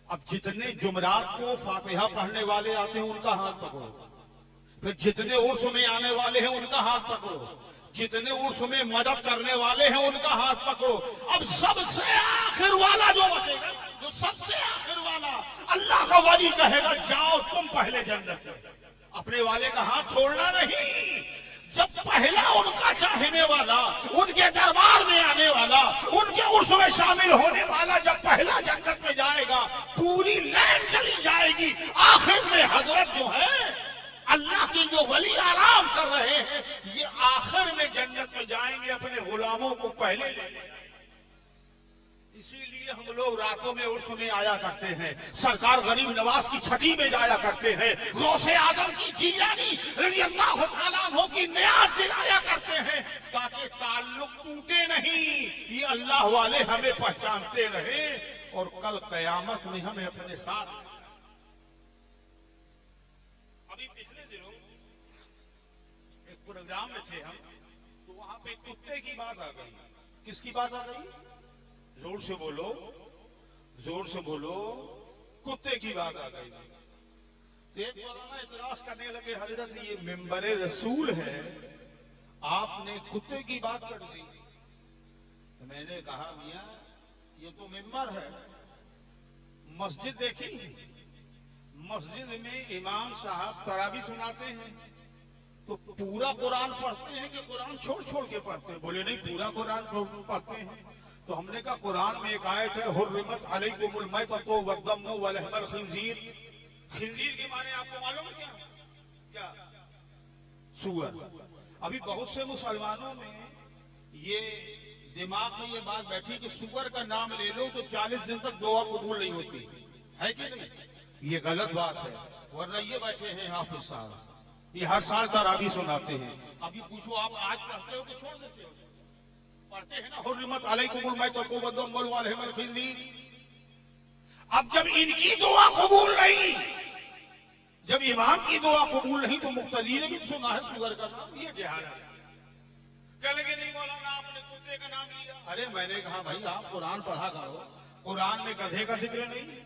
اب جتنے جمرات کو فاتحہ پڑھنے والے آتے ہیں، ان کا ہاتھ پکڑو۔ پھر جتنے عرص میں آنے والے ہیں ان کا ہاتھ پکڑو۔ جتنے عرص میں مدد کرنے والے ہیں ان کا ہاتھ پکڑو۔ اب سب سے آخر والا جو بچے گا، جو سب سے آخر والا، اللہ کا ولی کہے گا، جاؤ تم پہلے جنت اپنے والے کا ہاتھ چھوڑنا نہیں۔ جب پہلا ان کا چاہنے والا، ان کے دربار میں آنے والا، ان کے عرص میں شامل ہونے والا جب پہلا جنت میں جائے گا، پوری لین چلی جائے گی۔ آخر میں حضرت جو ہے اللہ کے جو ولی آرام کر رہے ہیں، یہ آخر میں جنت میں جائیں گے اپنے غلاموں کو پہلے لے اسی لیے ہم لوگ راتوں میں عرف میں آیا کرتے ہیں۔ سرکار غریب نواز کی چھٹی میں جایا کرتے ہیں۔ غوث آدم کی جیلانی رضی اللہ تعالیٰ عنہ کی نیاز دلایا کرتے ہیں۔ تاکہ تعلق ٹوٹے نہیں، یہ اللہ والے ہمیں پہچانتے رہے اور کل قیامت میں ہمیں اپنے ساتھ پروگرام میں تھے ہم، تو وہاں پہ کتے کی بات آ گئی۔ کس کی بات آ گئی؟ زور سے بولو، زور سے بولو، کتے کی بات آ گئی۔ ایک مولانا اعتراض کرنے لگے، حضرت یہ ممبر رسول ہے، آپ نے کتے کی بات کر دی۔ میں نے کہا، میاں، یہ تو ممبر ہے۔ مسجد دیکھی مسجد میں امام صاحب ترابی سناتے ہیں۔ تو پورا قرآن پڑھتے ہیں کہ قرآن چھوڑ چھوڑ کے پڑھتے ہیں؟ بولے نہیں، پورا قرآن پڑھتے ہیں۔ تو ہم نے کہا قرآن میں ایک آیت ہے، حرمت علیکم المیتت و الدم و لحم الخنزیر خنزیر کے معنی آپ کو معلوم ہے کیا؟ سور۔ ابھی بہت سے مسلمانوں میں یہ دماغ میں یہ بات بیٹھی کہ سور کا نام لے لو تو چالیس دن تک دعا قبول نہیں ہوتی۔ ہے کہ نہیں؟ یہ غلط بات ہے۔ ورنہ یہ بیٹھے ہیں حافظ صاحب۔ یہ ہر سال ترابی سناتے ہیں۔ ابھی پوچھو آپ آج پڑھتے ہو کہ چھوڑ دیتے ہو۔ پڑھتے ہیں نا، حرمت علیکم المیتتو والدم والوالحم الخنزیر۔ اب جب ان کی دعا قبول نہیں، جب امام کی دعا قبول نہیں تو مقتدی نے بھی سنا ہے شوگر کا نام، یہ جہاد ہے۔ کہلے کہ نہیں مولانا، آپ نے کتے کا نام لیا۔ ارے، میں نے کہا، بھائی، آپ قرآن پڑھا کرو۔ قرآن میں گدھے کا ذکر نہیں،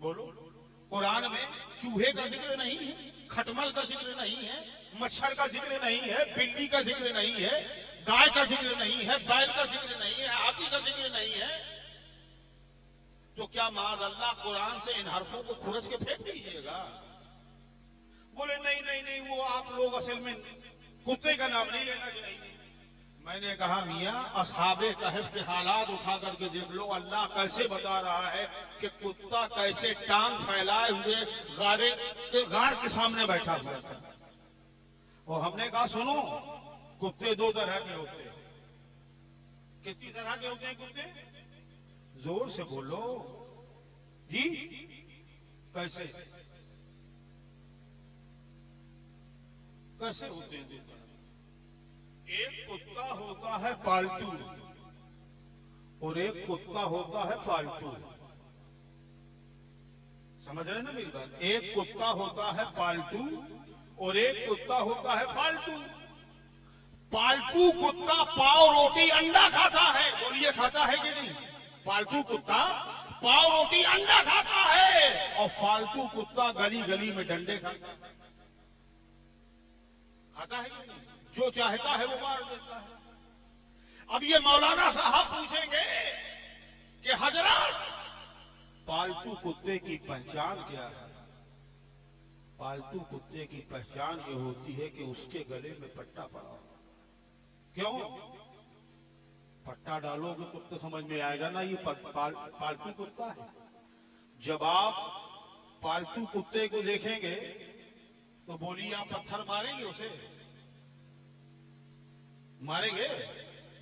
بولو۔ قرآن میں چوہے کا ذکر نہیں۔ ہے کھٹمل کا ذکر نہیں ہے، مچھر کا ذکر نہیں ہے بلی کا ذکر نہیں ہے، گائے کا ذکر نہیں ہے، بیل کا ذکر نہیں ہے آتی کا ذکر نہیں ہے۔ تو کیا معاذ اللہ قرآن سے ان حرفوں کو کھرچ کے پھینک دیجیے گا؟ بولے، نہیں نہیں نہیں، وہ آپ لوگ اصل میں کتے کا نام نہیں لینا کہ نہیں میں نے کہا، میاں، اصحاب کہف کے حالات اٹھا کر کے دیکھ لو۔ اللہ کیسے بتا رہا ہے کہ کتا کیسے ٹانگ پھیلائے ہوئے غارے کے غار کے سامنے بیٹھا ہوا تھا۔ اور ہم نے کہا، سنو، کتے دو طرح کے ہوتے ہیں۔ کتنی طرح کے ہوتے ہیں کتے؟ زور سے بولو۔ جی؟ کیسے؟ کیسے ہوتے ہیں ایک کتا ہوتا ہے پالتو اور ایک کتا ہوتا ہے فالتو سمجھ رہے ہیں نا میری بات؟ ایک کتا ہوتا ہے پالتو اور ایک کتا ہوتا ہے فالتو پالتو کتا پاؤ روٹی انڈا کھاتا ہے۔ بولیے کھاتا ہے کہ نہیں؟ پالتو کتا پاؤ روٹی انڈا کھاتا ہے اور فالتو کتا گلی گلی میں ڈنڈے کھاتا ہے۔ کھاتا ہے کہ نہیں؟ جو چاہتا ہے وہ مار دیتا ہے۔ اب یہ مولانا صاحب پوچھیں گے کہ حضرت پالتو کتے کی پہچان کیا ہے؟ پالتو کتے کی پہچان یہ ہوتی ہے کہ اس کے گلے میں پٹا پڑا کیوں؟ پٹا ڈالو گے تب سمجھ میں آئے گا نا یہ پالتو کتا ہے۔ جب آپ پالتو کتے کو دیکھیں گے تو بولی آپ پتھر ماریں گے اسے؟ ماریں گے؟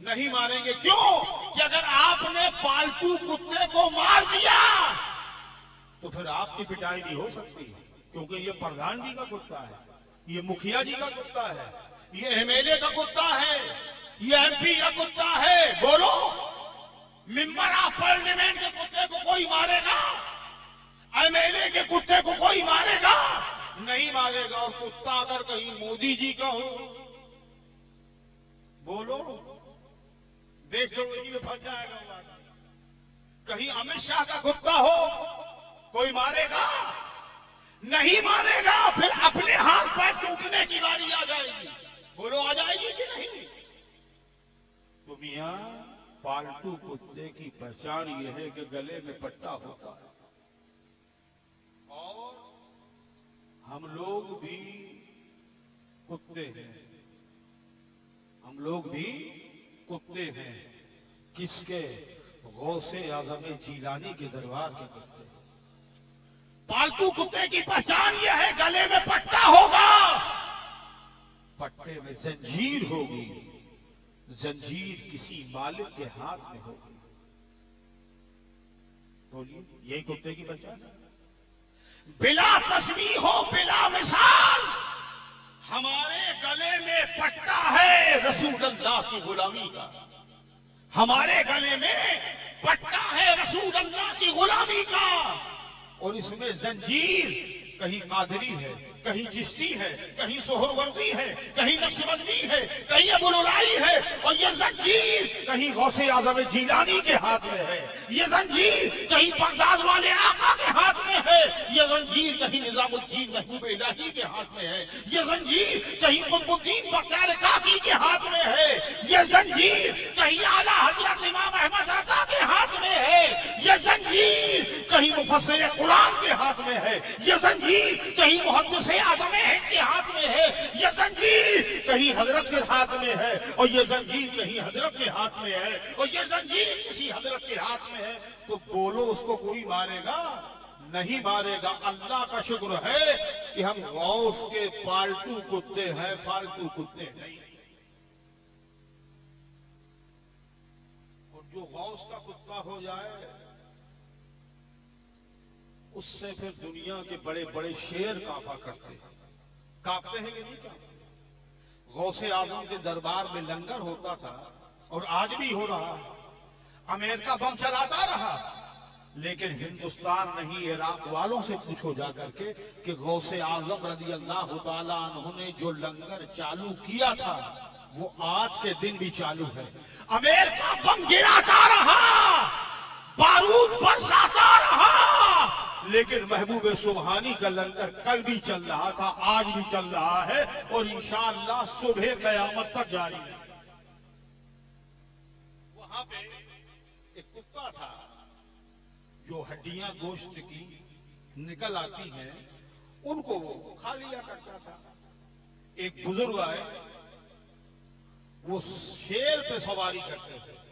نہیں ماریں گے۔ کیوں؟ کہ اگر آپ نے پالتو کتے کو مار دیا، تو پھر آپ کی پٹائی نہیں ہو سکتی، کیونکہ یہ پردھان جی کا کتا ہے، یہ مکھیا جی کا کتا ہے، یہ ایم ایل اے کا کتا ہے، یہ ایم پی کا کتا ہے۔ بولو، ممبر آف پارلیمنٹ کے کتے کو کوئی مارے گا؟ ایم ایل اے کے کتے کو کوئی مارے گا؟ نہیں مارے گا۔ اور کتا اگر کہیں مودی جی کا ہو بولو۔ دیکھ لو انہیں پھر پھنس جائے گا کہیں امت شاہ کا گھپتا ہو، کوئی مارے گا؟ نہیں مارے گا، پھر اپنے ہاتھ پر ٹوٹنے کی باری آ جائے گی۔ بولو، آ جائے گی کہ نہیں؟ تو میاں، پالتو کتے کی پہچان یہ ہے کہ گلے میں پٹا ہوتا ہے۔ اور ہم لوگ بھی کتے ہیں۔ ہم لوگ بھی کتے ہیں۔ کس کے غوث اعظم جیلانی کے دربار کے کتے ہیں۔ پالتو کتے کی پہچان یہ ہے، گلے میں پٹا ہوگا۔ پٹے میں زنجیر ہوگی۔ زنجیر کسی مالک کے ہاتھ میں ہوگی۔ بولیے، یہی کتے کی پہچان بلا تشبیح ہو، بلا مثال۔ ہمارے گلے میں پٹا ہے رسول اللہ کی غلامی کا۔ ہمارے گلے میں پٹا ہے رسول اللہ کی غلامی کا۔ اور اس میں زنجیر کہیں قادری ہے۔ کہیں چشتی ہے، کہیں سہر وردی ہے، کہیں نقشبندی ہے، کہیں ابو الائی ہے اور یہ زنجیر کہیں غوث اعظم جیلانی کے ہاتھ میں ہے۔ یہ زنجیر کہیں بغداد والے آقا کے ہاتھ میں ہے۔ یہ زنجیر کہیں نظام الدین محبوب الہی کے ہاتھ میں ہے۔ یہ زنجیر کہیں قطب الدین بختیار کاکی کے ہاتھ میں ہے۔ یہ زنجیر کہیں اعلیٰ حضرت امام احمد آقا کے ہاتھ میں ہے۔ یہ زنجیر کہیں مفسر قرآن کے ہاتھ میں ہے۔ یہ زنجیر کہیں محدث سے عدم ہند کے ہاتھ میں ہے، یہ زنجیر کہیں حضرت کے ہاتھ میں ہے اور یہ زنجیر کہیں حضرت کے ہاتھ میں ہے اور یہ زنجیر کسی حضرت کے ہاتھ میں ہے، تو بولو اس کو کوئی مارے گا؟ نہیں مارے گا۔ اللہ کا شکر ہے کہ ہم غوث کے پالتو کتے ہیں، فالتو کتے نہیں۔ اور جو غوث کا کتا ہو جائے اس سے پھر دنیا کے بڑے بڑے شیر کافا کرتے ہیں۔ کاپتے ہیں کہ نہیں کاپتے؟ غوث اعظم کے دربار میں لنگر ہوتا تھا اور آج بھی ہو رہا ہے۔ امریکہ بم چلاتا رہا۔ لیکن ہندوستان نہیں، عراق والوں سے پوچھو جا کر کے کہ غوث اعظم رضی اللہ تعالیٰ عنہ نے جو لنگر چالو کیا تھا، وہ آج کے دن بھی چالو ہے۔ امریکہ بم گراتا رہا۔ بارود برساتا رہا۔ لیکن محبوب سبحانی کا لنگر کل بھی چل رہا تھا، آج بھی چل رہا ہے اور انشاءاللہ صبح قیامت تک جاری ہے۔ وہاں پہ ایک کتا تھا جو ہڈیاں گوشت کی نکل آتی ہیں، ان کو وہ کھا لیا کرتا تھا۔ ایک بزرگ آئے، وہ شیر پہ سواری کرتے تھے۔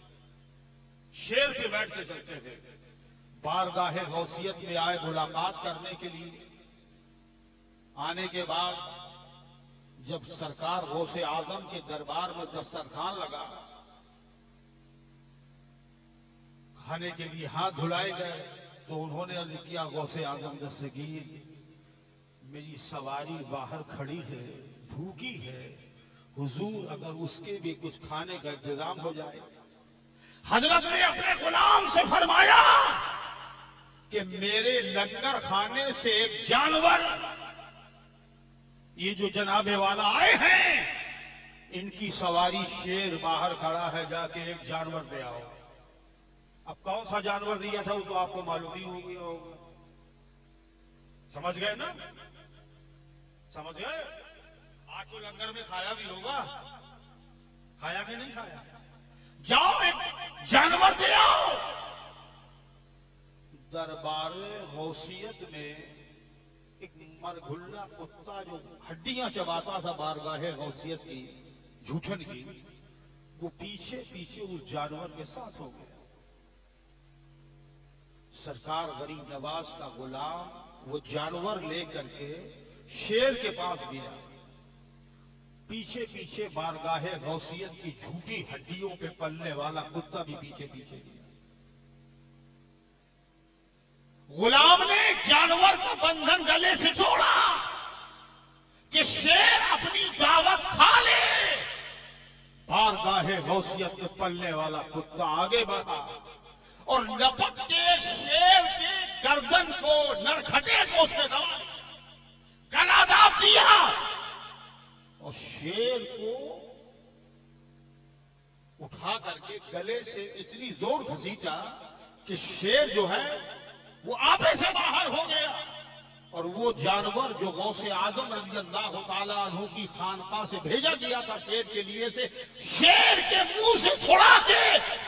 شیر پہ بیٹھ کے چلتے تھے۔ بارگاہ غوثیت میں آئے ملاقات کرنے کے لیے۔ آنے کے بعد جب سرکار غوث اعظم کے دربار میں دسترخوان لگا، کھانے کے لیے ہاتھ دھلائے گئے تو انہوں نے عرض کیا، غوث اعظم دستگیر، میری سواری باہر کھڑی ہے، بھوکی ہے۔ حضور اگر اس کے بھی کچھ کھانے کا انتظام ہو جائے حضرت نے اپنے غلام سے فرمایا کہ میرے لنگر خانے سے ایک جانور، یہ جو جناب والا آئے ہیں، ان کی سواری شیر باہر کھڑا ہے، جا کے ایک جانور لے آؤ۔ اب کون سا جانور دیا تھا، وہ تو آپ کو معلوم ہی ہو گیا ہوگا۔ سمجھ گئے نا؟ سمجھ گئے؟ آج تو لنگر میں کھایا بھی ہوگا۔ کھایا کہ نہیں کھایا؟ جاؤ ایک جانور دے آؤ۔ دربار غوثیت میں ایک مرگھلا کتا جو ہڈیاں چباتا تھا بارگاہ غوثیت کی جھوٹن کی، وہ پیچھے پیچھے اس جانور کے ساتھ ہو گیا۔ سرکار غریب نواز کا غلام وہ جانور لے کر کے شیر کے پاس گیا۔ پیچھے پیچھے بارگاہ غوثیت کی جھوٹی ہڈیوں پہ پلنے والا کتا بھی پیچھے پیچھے گیا۔ غلام نے جانور کا بندھن گلے سے چھوڑا کہ شیر اپنی دعوت کھا لے۔ بارگاہ غوثیت میں پلنے والا کتا آگے بڑھا اور لپک کے شیر کے گردن کو، نرکھٹے کو اس نے دبا گلا داب دیا۔ اور شیر کو اٹھا کر کے گلے سے اتنی زور گھسیٹا کہ شیر جو ہے وہ آپے سے باہر ہو گیا اور وہ جانور جو غوث اعظم رضی اللہ تعالیٰ عنہ کی خانقاہ سے بھیجا گیا تھا شیر کے لیے سے، شیر کے منہ سے چھڑا کے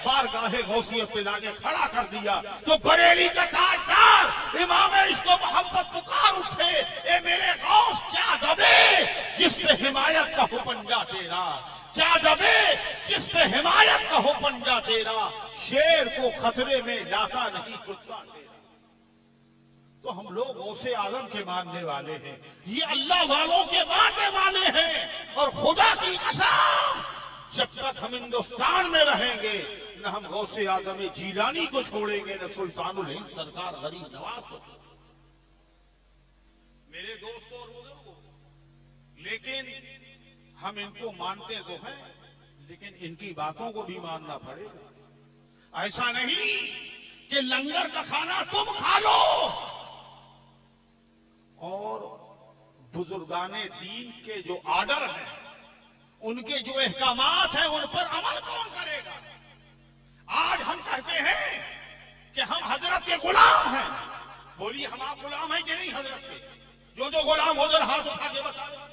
بارگاہ غوثیت پہ لا کے کھڑا کر دیا۔ تو بریلی کا تاجدار امام عشق و محبت پکار اٹھے اے میرے غوث کیا دبے جس پہ حمایت کا ہو پنجا تیرا۔ کیا دبے جس پہ حمایت کا ہو پنجا تیرا، شیر کو خطرے میں لاتا نہیں کتا تیرا۔ تو ہم لوگ غوث اعظم کے ماننے والے ہیں۔ یہ اللہ والوں کے ماننے والے ہیں۔ اور خدا کی قسم جب تک ہم ہندوستان میں رہیں گے، نہ ہم غوث اعظم جیلانی کو چھوڑیں گے، نہ سلطان الہند سرکار غریب نواز کو میرے دوستوں اور بزرگوں، لیکن ہم ان کو مانتے تو ہیں، لیکن ان کی باتوں کو بھی ماننا پڑے گا۔ ایسا نہیں کہ لنگر کا کھانا تم کھا لو۔ اور بزرگان دین کے جو آرڈر ہیں، ان کے جو احکامات ہیں، ان پر عمل کون کرے گا؟ آج ہم کہتے ہیں کہ ہم حضرت کے غلام ہیں۔ بولی ہم آپ غلام ہیں کہ نہیں حضرت کے؟ جو جو غلام ہو جائے ہاتھ اٹھا کے بتاؤ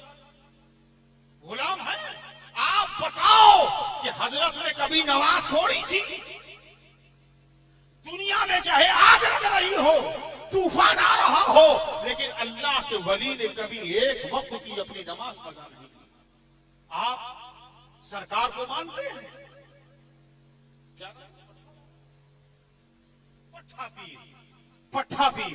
غلام ہے آپ بتاؤ کہ حضرت نے کبھی نماز چھوڑی تھی؟ دنیا میں چاہے آگ لگ رہی ہو، طوفان آ رہا ہو، لیکن اللہ کے ولی نے کبھی ایک وقت کی اپنی نماز قضا نہیں کی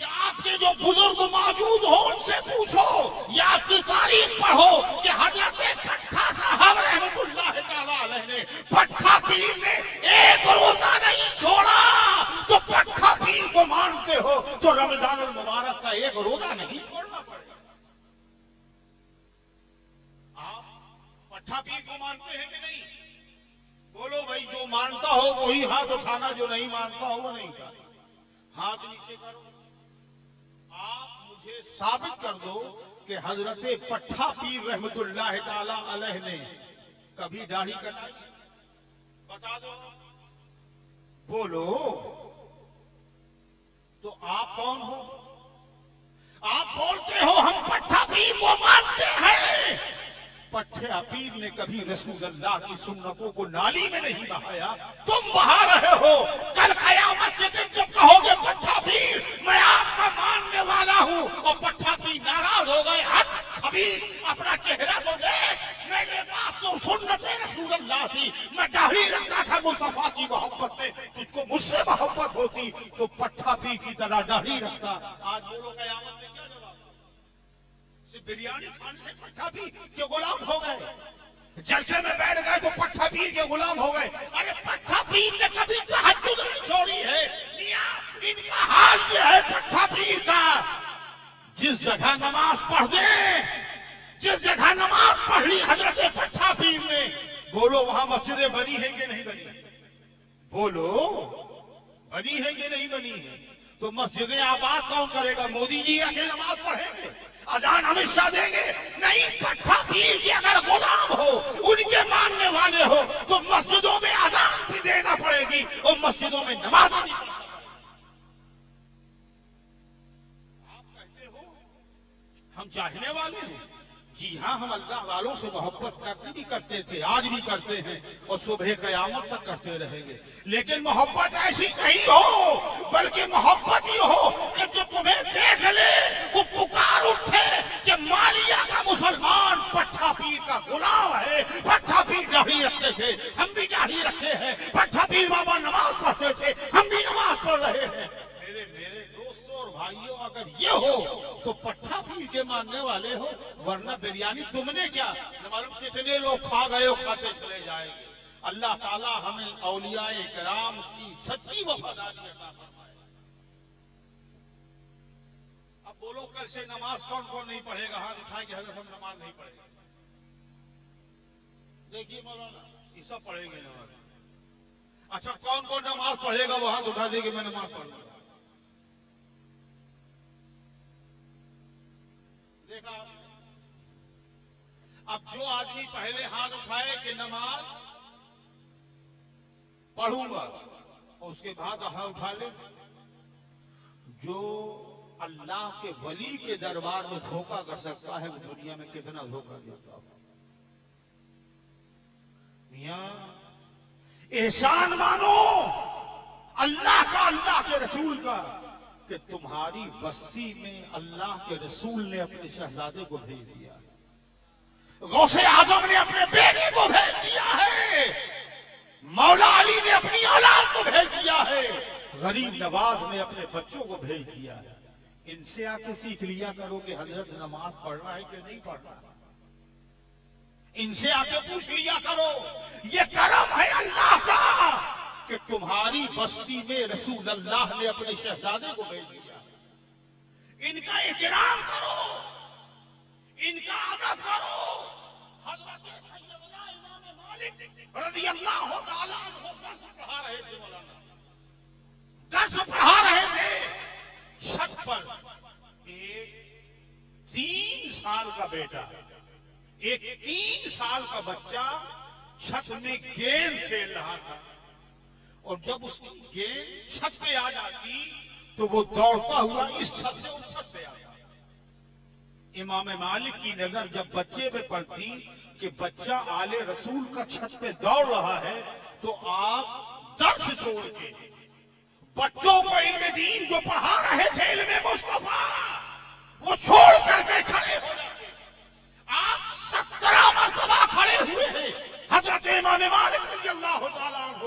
کہ آپ کے جو بزرگ موجود ہو ان سے پوچھو، یا آپ کی تاریخ پڑھو کہ حضرت پتھا صاحب رحمت اللہ تعالیٰ علیہ نے پتھا پیر نے ایک روزہ نہیں چھوڑا تو پتھا پیر کو مانتے ہو تو رمضان المبارک کا ایک روزہ نہیں چھوڑنا پڑے۔ آپ پٹھا پیر کو مانتے ہیں کہ نہیں؟ بولو بھائی، جو مانتا ہو وہی ہاتھ اٹھانا، جو نہیں مانتا ہو وہ نہیں کرتا ہاتھ نیچے کرو۔ آپ مجھے ثابت کر دو کہ حضرت پٹھا پیر رحمت اللہ تعالی علیہ نے کبھی داڑھی کٹائی بتا دو۔ بولو۔ تو آپ کون ہو؟ آپ بولتے ہو ہم پٹھا پیر وہ مانتے ہیں۔ پٹھے پیر نے کبھی رسول اللہ کی سنتوں کو نالی میں نہیں بہایا؟ تم بہا رہے ہو۔ کل قیامت کے دن جب کہو گے پٹھا پیر، میں آپ کا ماننے والا ہوں، اور پٹھا پیر ناراض ہو گئے ہٹ خبیر اپنا چہرہ تو دیکھ۔ میرے پاس تو سنت رسول اللہ تھی۔ میں ڈاہی رکھتا تھا مصطفیٰ کی محبت میں۔ تجھ کو مجھ سے محبت ہوتی تو پٹھا پیر کی طرح ڈاہی رکھتا۔ آج بولو قیامت میں کیا بریانی کھانے سے پٹھا پی کے غلام ہو گئے۔ جلسے میں بیٹھ گئے تو پٹھا پیر کے غلام ہو گئے۔ ارے پٹھا پیر نے کبھی تحجد نہیں چھوڑی ہے۔ ان کا حال یہ ہے، پٹھا پیر کا۔ جس جگہ نماز پڑھ دے، جس جگہ نماز پڑھ لی حضرت پٹھا پیر نے، بولو وہاں مسجدیں بنی ہیں کہ نہیں بنی بولو، بنی ہیں کہ نہیں بنی ہیں؟ تو مسجدیں آباد کون کرے گا؟ مودی جی آ نماز پڑھیں گے۔ اذان ہمیشہ شاہ دیں گے۔ نہیں پتھا پیر کی اگر غلام ہو، ان کے ماننے والے ہو، تو مسجدوں میں اذان بھی دینا پڑے گی اور مسجدوں میں نماز بھی۔ آپ کہتے ہو، ہم چاہنے والے ہیں۔ جی ہاں ہم اللہ والوں سے محبت کرتے بھی کرتے تھے، آج بھی کرتے ہیں اور صبح قیامت تک کرتے رہیں گے۔ لیکن محبت ایسی نہیں ہو، بلکہ محبت یہ ہو کہ جو تمہیں دیکھ لے، وہ پکار اٹھے کہ مالیہ کا مسلمان پٹھا پیر کا غلام ہے، پٹھا پیر داڑھی رکھتے تھے۔ ہم بھی جاہی رکھے ہیں، پٹھا پیر بابا نماز پڑھتے تھے، ہم بھی نماز پڑھ رہے ہیں۔ بھائیو، اگر یہ ہو تو پٹھا پھول کے ماننے والے ہو، ورنہ بریانی تم نے کیا؟ نمارم کتنے لوگ کھا گئے ہو، کھاتے چلے جائے گے۔ اللہ تعالی ہمیں اولیاء کرام کی سچی وفاداری عطا فرمائے۔ اب بولو، کل سے نماز کون کون نہیں پڑھے گا؟ ہاں اٹھائے کہ حضرت ہم نماز نہیں پڑھے گا دیکھیے مولانا، یہ سب پڑھیں گے نماز۔ اچھا کون کون نماز پڑھے گا؟ وہ ہاتھ اٹھا دے کہ میں نماز پڑھ گا دیکھا۔ اب جو آدمی پہلے ہاتھ اٹھائے کہ نماز پڑھوں گا، اور اس کے بعد ہاں اٹھا لے۔ جو اللہ کے ولی کے دربار میں دھوکہ کر سکتا ہے، وہ دنیا میں کتنا دھوکہ دیتا میاں، احسان مانو۔ اللہ کا، اللہ کے رسول کا۔ کہ تمہاری بستی میں اللہ کے رسول نے اپنے شہزادے کو بھیج دیا۔ غوث آزم نے اپنے بیٹے کو بھیج دیا ہے۔ مولا علی نے اپنی اولاد کو بھیج دیا ہے۔ غریب نواز نے اپنے بچوں کو بھیج دیا ہے۔ ان سے آ کے سیکھ لیا کرو کہ حضرت نماز پڑھنا ہے کہ نہیں پڑھنا ان سے آ کے پوچھ لیا کرو، یہ کرم ہے اللہ کا۔ کہ تمہاری بستی میں رسول اللہ نے اپنے شہزادے کو بھیج دیا۔ ان کا احترام کرو۔ ان کا عدد کرو۔ حضرت سیدنا امام مالک رضی اللہ تعالیٰ عنہ درس پڑھا رہے تھے مولانا۔ درس پڑھا رہے تھے۔ شک پر ایک تین سال کا بیٹا، ایک تین سال کا بچہ چھت میں گیم کھیل رہا تھا۔ اور جب اس کی گیند چھت پہ آ جاتی تو وہ دوڑتا ہوا اس چھت سے اس چھت پہ آ جاتا امام مالک کی نظر جب بچے پہ پڑتی کہ بچہ آل رسول کا چھت پہ دوڑ رہا ہے تو آپ درس چھوڑ کے بچوں کو علم دین جو پڑھا رہے تھے علم مصطفیٰ، وہ چھوڑ کر کے کھڑے ہو جاتے۔ آپ سترہ مرتبہ کھڑے ہوئے ہیں۔ حضرت امام مالک رضی اللہ تعالیٰ عنہ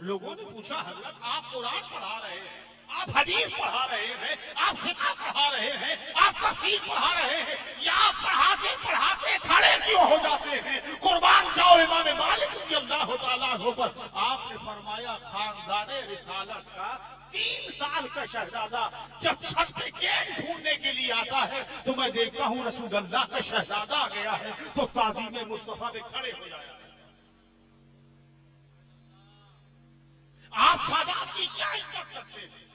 لوگوں نے پوچھا، حضرت، آپ قرآن پڑھا رہے ہیں، آپ حدیث پڑھا رہے ہیں، آپ فقہ پڑھا رہے ہیں، آپ تفسیر پڑھا رہے ہیں، یا آپ پڑھاتے پڑھاتے کھڑے کیوں ہو جاتے ہیں؟ قربان جاؤ امام مالک رضی اللہ تعالیٰ عنہ پر۔ آپ نے فرمایا، خاندان رسالت کا تین سال کا شہزادہ جب چھت پہ گیند ڈھونڈنے کے لیے آتا ہے، تو میں دیکھتا ہوں رسول اللہ کا شہزادہ گیا ہے، تو تعظیم مصطفیٰ میں کھڑے ہو جائے آپ سادات کی کیا عزت کرتے ہیں؟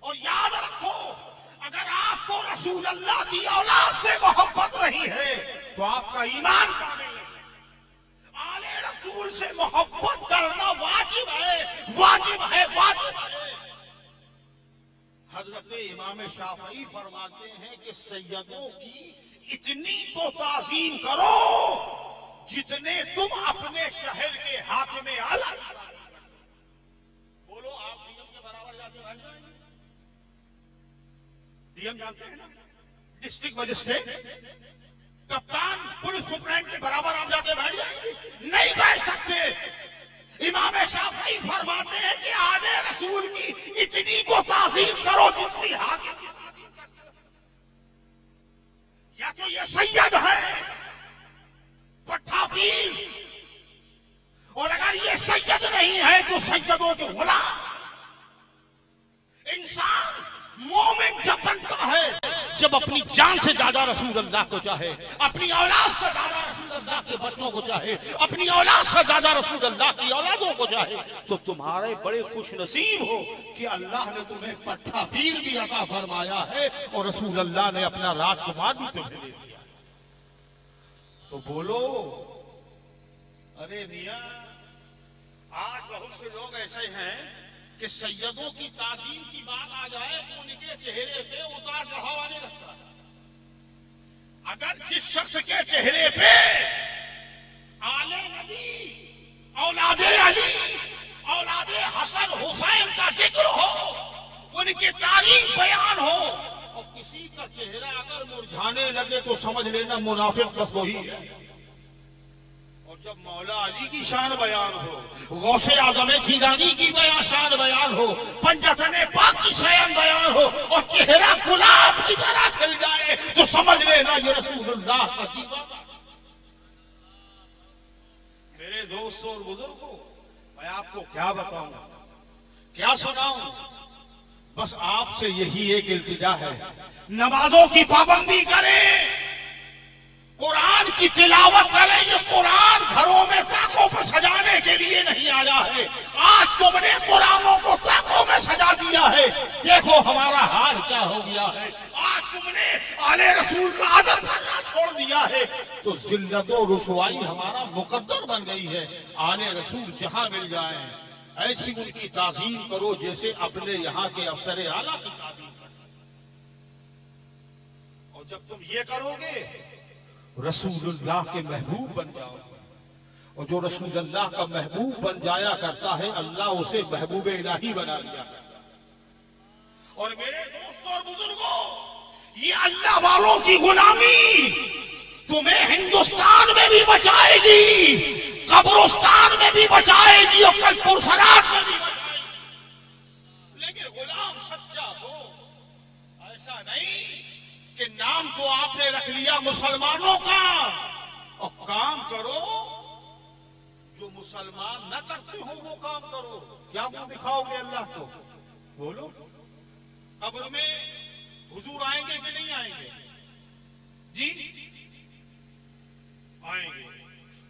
اور یاد رکھو، اگر آپ کو رسول اللہ کی اولاد سے محبت رہی ہے، تو آپ کا ایمان کامل ہے۔ آل رسول سے محبت کرنا واجب ہے واجب ہے واجب ہے۔ حضرت امام شافعی فرماتے ہیں کہ سیدوں کی اتنی تو تعظیم کرو جتنے تم اپنے شہر کے حاکم میں ڈی ایم جانتے ہیں نا؟ ڈسٹرکٹ مجسٹریٹ، کپتان پولیس سپرنٹ کے برابر آپ جاتے بھائی بیٹھ جائیں گے۔ نہیں بیٹھ سکتے۔ امام شافعی فرماتے ہیں کہ آنے رسول کی اتنی کو تعظیم کرو جتنی حاکم یا تو یہ سید ہے پٹھا پیر اور اگر یہ سید نہیں ہے تو سیدوں کے غلام۔ جب اپنی جان سے زیادہ رسول اللہ کو چاہے، اپنی اولاد سے زیادہ رسول اللہ کے بچوں کو چاہے، اپنی اولاد سے زیادہ رسول اللہ کی اولادوں کو چاہے، تو تمہارے بڑے خوش نصیب ہو کہ اللہ نے تمہیں پٹھا پیر بھی عطا فرمایا ہے اور رسول اللہ نے اپنا راج کمار بھی تمہیں دے دیا۔ تو بولو، ارے میاں، آج بہت سے لوگ ایسے ہیں کہ سیدوں کی تعظیم کی بات آ جائے تو ان کے چہرے پہ اتار چڑھاؤ آنے لگتا ہے۔ اگر جس شخص کے چہرے پہ آل نبی، اولاد علی، اولاد حسن حسین کا ذکر ہو، ان کی تعلیم بیان ہو، اور کسی کا چہرہ اگر مرجھانے لگے تو سمجھ لینا منافق بس وہی ہے۔ جب مولا علی کی شان بیان ہو، غوث اعظم جیدانی کی بیان شان بیان ہو پنجتن پاک کی شان بیان ہو اور چہرہ گلاب کی طرح کھل جائے تو سمجھ لینا یہ رسول اللہ کا دیوانہ۔ میرے دوستوں اور بزرگوں، میں آپ کو کیا بتاؤں؟ کیا سناؤں؟ بس آپ سے یہی ایک التجا ہے، نمازوں کی پابندی کریں۔ قرآن کی تلاوت کریں یہ قرآن گھروں میں تاکوں پر سجانے کے لیے نہیں آیا ہے۔ آج تم نے قرآنوں کو تاکوں میں سجا دیا ہے۔ دیکھو ہمارا حال کیا ہو گیا ہے۔ آج تم نے آلِ رسول کا عدد کرنا چھوڑ دیا ہے۔ تو زلط و رسوائی ہمارا مقدر بن گئی ہے۔ آلِ رسول جہاں مل جائیں، ایسی ان کی تعظیم کرو جیسے اپنے یہاں کے افسرِ عالی کی تعظیم کرو اور جب تم یہ کرو گے رسول اللہ کے محبوب بن جاؤ۔ اور جو رسول اللہ کا محبوب بن جایا کرتا ہے، اللہ اسے محبوب الہی بنا لیا۔ اور میرے دوست اور بزرگوں، یہ اللہ والوں کی غلامی تمہیں ہندوستان میں بھی بچائے گی، قبرستان میں بھی بچائے گی اور کل پرسرات میں بھی بچائے گی۔ لیکن غلام سچا ہو، ایسا نہیں۔ کہ نام تو آپ نے رکھ لیا مسلمانوں کا۔ اور کام کرو۔ جو مسلمان نہ کرتے ہو وہ کام کرو۔ کیا منہ دکھاؤ گے اللہ کو بولو۔ قبر میں حضور آئیں گے کہ نہیں آئیں گے؟ جی؟ آئیں گے۔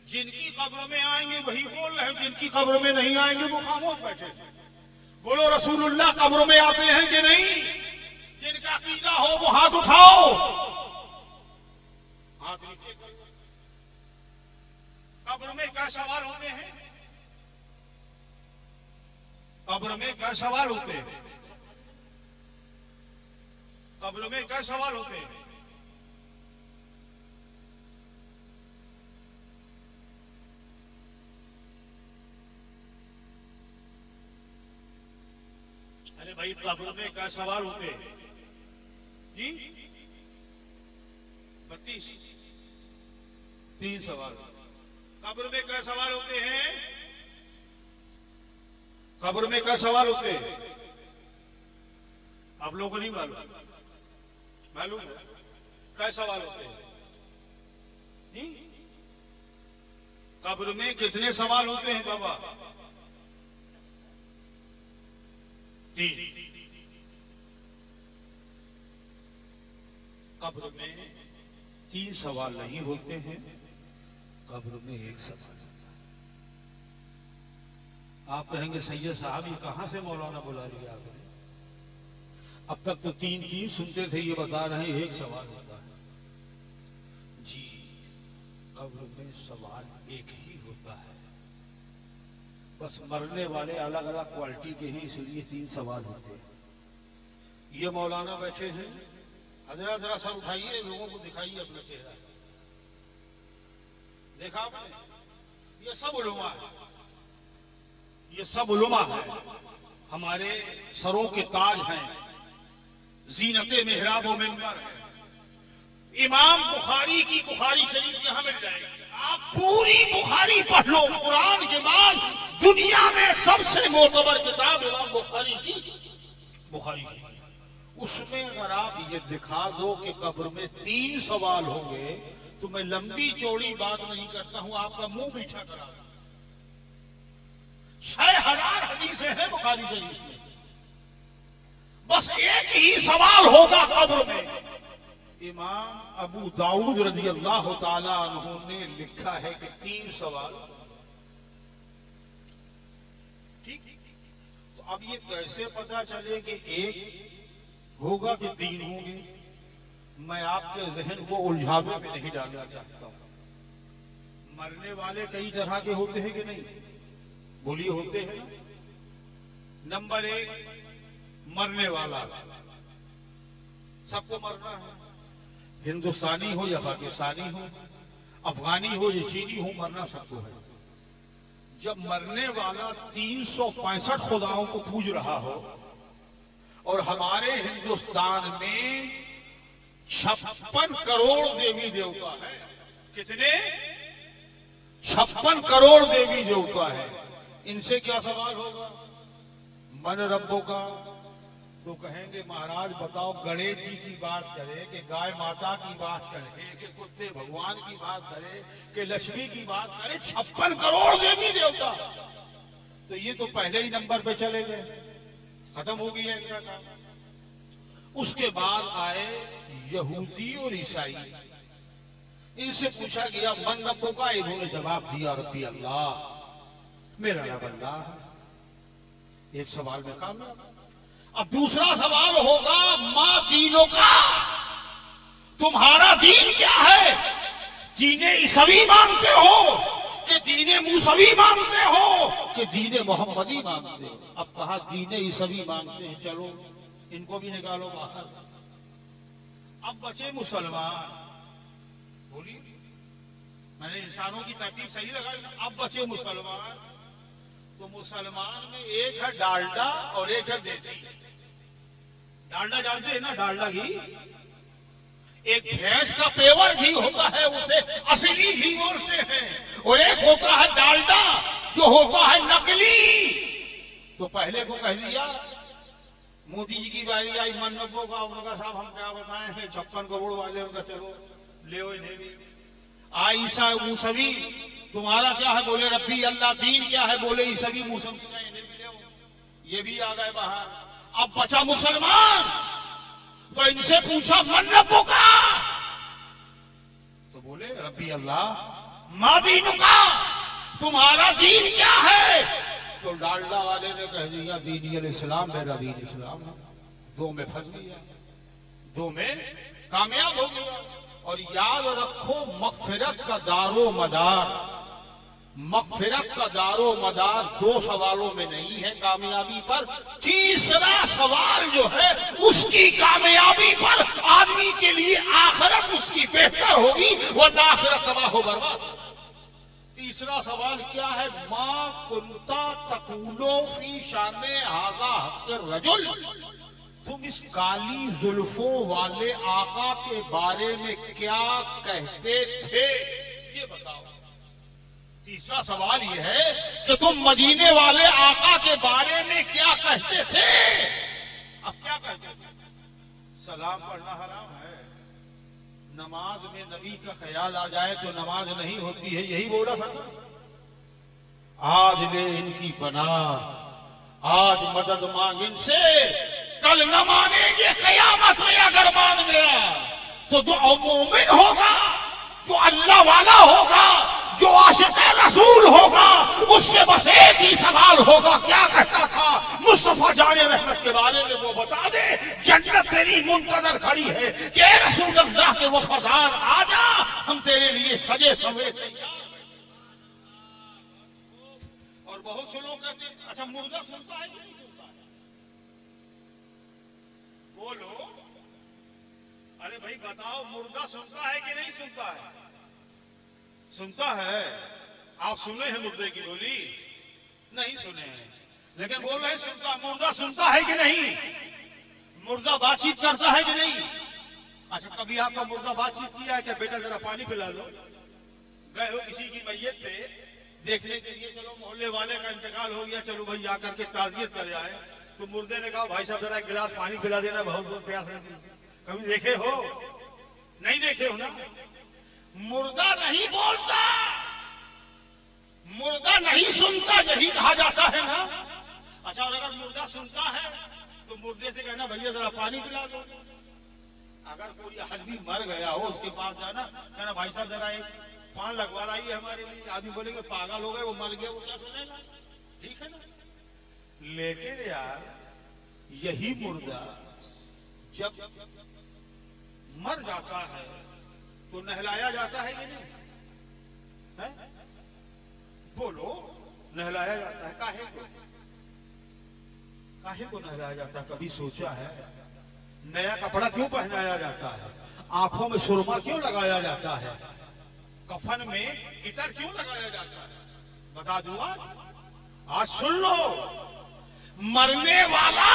جن کی قبر میں آئیں گے وہی بول رہے ہیں۔ جن کی قبر میں نہیں آئیں گے وہ خاموش بیٹھے۔ بولو، رسول اللہ قبر میں آتے ہیں کہ نہیں؟ جن کا عقیدہ ہو وہ ہاتھ اٹھاؤ۔ ہاتھ نیچے قبر میں کیا سوال ہوتے ہیں؟ قبر میں کیا سوال ہوتے ہیں؟ قبر میں کیا سوال ہوتے ہیں؟ ارے بھائی، قبر میں کیا سوال ہوتے ہیں؟ جی؟ بتیس۔ تین سوال۔ قبر میں کیا سوال ہوتے ہیں؟ قبر میں کیا سوال ہوتے ہیں؟ آپ لوگوں کو نہیں معلوم۔ معلوم ہے۔ کیا سوال ہوتے ہیں؟ جی؟ قبر میں کتنے سوال ہوتے ہیں بابا؟ تین۔ قبر میں تین سوال نہیں ہوتے ہیں، قبر میں ایک سوال ہوتا ہے۔ آپ کہیں گے، سید صاحب، یہ کہاں سے مولانا بلا لیا آپ نے اب تک تو تین تین سنتے تھے، یہ بتا رہے ہیں، ایک سوال ہوتا ہے۔ جی قبر میں سوال ایک ہی ہوتا ہے۔ بس مرنے والے الگ الگ کوالٹی کے ہیں، اس لیے تین سوال ہوتے ہیں۔ یہ مولانا بیٹھے ہیں حضرات ذرا سر اٹھائیے، لوگوں کو دکھائیے اپنا چہرہ۔ دیکھا آپ نے؟ یہ سب علماء ہے یہ سب علماء ہے ہمارے سروں کے تاج ہیں۔ زینت محراب و منبر ہے امام بخاری کی بخاری شریف یہاں مل جائے گی۔ آپ پوری بخاری پڑھ لو، قرآن کے بعد دنیا میں سب سے معتبر کتاب امام بخاری کی بخاری کی اس میں اگر آپ یہ دکھا دو کہ قبر میں تین سوال ہوں گے، تو میں لمبی چوڑی بات نہیں کرتا ہوں، آپ کا منہ میٹھا کرا چھ ہزار حدیثیں ہیں بخاری شریف میں۔ بس ایک ہی سوال ہوگا قبر میں۔ امام ابو داؤد رضی اللہ تعالی عنہ نے لکھا ہے کہ تین سوال۔ ٹھیک؟ تو اب یہ کیسے پتا چلے کہ ایک ہوگا کہ دین ہوں گے۔ میں آپ کے ذہن کو الجھاوے میں نہیں ڈالنا چاہتا ہوں۔ مرنے والے کئی طرح کے ہوتے ہیں کہ نہیں؟ بولی ہوتے ہیں نمبر ایک، مرنے والا۔ سب کو مرنا ہے۔ ہندوستانی ہو یا پاکستانی ہو، افغانی ہو یا چینی ہو، مرنا سب کو ہے۔ جب مرنے والا تین سو پینسٹھ خداؤں کو پوج رہا ہو اور ہمارے ہندوستان میں چھپن کروڑ دیوی دیوتا ہے۔ کتنے؟ چھپن کروڑ دیوی دیوتا ہے۔ ان سے کیا سوال ہوگا؟ من ربوں کا تو کہیں گے، مہاراج، بتاؤ گڑے جی کی بات کرے کہ گائے ماتا کی بات کرے کہ کتے بھگوان کی بات کرے کہ لکشمی کی بات کرے، چھپن کروڑ دیوی دیوتا تو یہ تو پہلے ہی نمبر پہ چلے گئے۔ ختم ہو گیا ان کا کام۔ اس کے بعد آئے یہودی اور عیسائی۔ ان سے پوچھا گیا، من ربوں کا انہوں نے جواب دیا، ربی اللہ، میرا رب اللہ ایک سوال میں کام اب دوسرا سوال ہوگا، ماں دینوں کا، تمہارا دین کیا ہے؟ جینے عیسوی مانتے ہو کہ دین موسوی مانتے ہو۔ کہ دین محمدی مانتے ہو۔ اب کہا دین عیسوی مانتے ہیں چلو ان کو بھی نکالو باہر۔ اب بچے مسلمان بولی میں نے انسانوں کی ترتیب صحیح لگا اب بچے مسلمان تو مسلمان میں ایک ہے ڈالڈا اور ایک ہے دیسی۔ ڈالڈا جانتے ہیں نا ڈالڈا کی ایک بھینس کا پیور بھی ہوتا ہے، اسے اصلی ہی بولتے ہیں۔ اور ایک ہوتا ہے ڈالڈا، جو ہوتا ہے نقلی۔ تو پہلے کو کہہ دیا، مودی جی کی باری آئی منبوں کا انہوں کا صاحب ہم کیا بتائیں ہیں، چھپن کروڑ والے، ان کا چلو، لے انہیں بھی۔ آئیسہ عیسیٰ موسوی، تمہارا کیا ہے؟ بولے ربی اللہ، دین کیا ہے؟ بولے عیسوی موسم یہ بھی آ گئے باہر۔ اب بچا مسلمان! تو ان سے پوچھا، من ربو کا تو بولے، ربی اللہ ما دینو کا تمہارا دین کیا ہے؟ تو ڈالڈا والے نے کہہ دیا، دینی الاسلام میرا دین اسلام دو میں پھنس گیا دو میں کامیاب ہو گیا۔ اور یاد رکھو، مغفرت کا دار و مدار۔ مغفرت کا دار و مدار دو سوالوں میں نہیں ہے کامیابی پر، تیسرا سوال جو ہے، اس کی کامیابی پر آدمی کے لیے آخرت اس کی بہتر ہوگی وہ آخرت تباہ ہو برباد۔ تیسرا سوال کیا ہے؟ ما کنتا تقولو فی شان آگا حق رجل تم اس کالی زلفوں والے آقا کے بارے میں کیا کہتے تھے؟ یہ بتاؤ۔ تیسرا سوال یہ ہے کہ تم مدینے والے آقا کے بارے میں کیا کہتے تھے؟ اب کیا کہتے تھے؟ سلام پڑھنا حرام ہے۔ نماز میں نبی کا خیال آ جائے تو نماز نہیں ہوتی ہے، یہی بولا تھا آج لے ان کی پناہ، آج مدد مانگ ان سے۔ کل نہ مانیں گے، قیامت میں اگر مان گیا تو جو مومن ہوگا۔ جو اللہ والا ہوگا، جو عاشق رسول ہوگا، اس سے بس ایک ہی سوال ہوگا، کیا کہتا تھا؟ مصطفیٰ جان رحمت کے بارے میں وہ بتا دے، جنت تیری منتظر کھڑی ہے کہ اے رسول اللہ کے وفادار آ جا، ہم تیرے لیے سجے سوے تیار اور بہت سے لوگ کہتے ہیں اچھا مردہ سنتا ہے کہ نہیں سنتا ہے؟ بولو ارے بھائی، بتاؤ مردہ سنتا ہے کہ نہیں سنتا ہے؟ سنتا ہے۔ آپ سنے ہیں مردے کی بولی؟ نہیں سنے۔ ہیں لیکن بول رہے سنتا، مردہ سنتا ہے کہ نہیں؟ مردہ بات چیت کرتا ہے کہ نہیں؟ اچھا کبھی آپ کا مردہ بات چیت کیا ہے کہ بیٹا ذرا پانی پلا دو؟ گئے ہو کسی کی میت پہ۔ دیکھنے کے لیے چلو، محلے والے کا انتقال ہو گیا۔ چلو بھائی، آ کر کے تعزیت کرے آئے۔ تو مردے نے کہا، بھائی صاحب، ذرا ایک گلاس پانی پلا دینا، بہت بہت پیاس لگی کبھی دیکھے ہو؟ نہیں دیکھے ہو نا؟ مردہ نہیں بولتا۔ مردہ نہیں سنتا، یہی کہا جاتا ہے نا۔ اچھا اور اگر مردہ سنتا ہے، تو مردے سے کہنا، بھیا، ذرا پانی پلا دو۔ اگر کوئی آدمی مر گیا ہو، اس کے پاس جانا، کہنا، بھائی صاحب، ذرا ایک پان لگوا لائیے ہمارے لیے۔ آدمی بولے گے پاگل ہو گئے، وہ مر گیا، وہ کیا سنے گا؟ ٹھیک ہے نا۔ لیکن یار، یہی مردہ جب مر جاتا ہے تو نہلایا جاتا ہے کہ نہیں؟ بولو، نہلایا جاتا ہے، کاہے کو؟ کاہے کو نہلایا جاتا ہے؟ کبھی سوچا ہے، نیا کپڑا کیوں پہنایا جاتا ہے؟ آنکھوں میں سرما کیوں لگایا جاتا ہے؟ کفن میں عطر کیوں لگایا جاتا ہے؟ بتا دوں آج آج سن لو، مرنے والا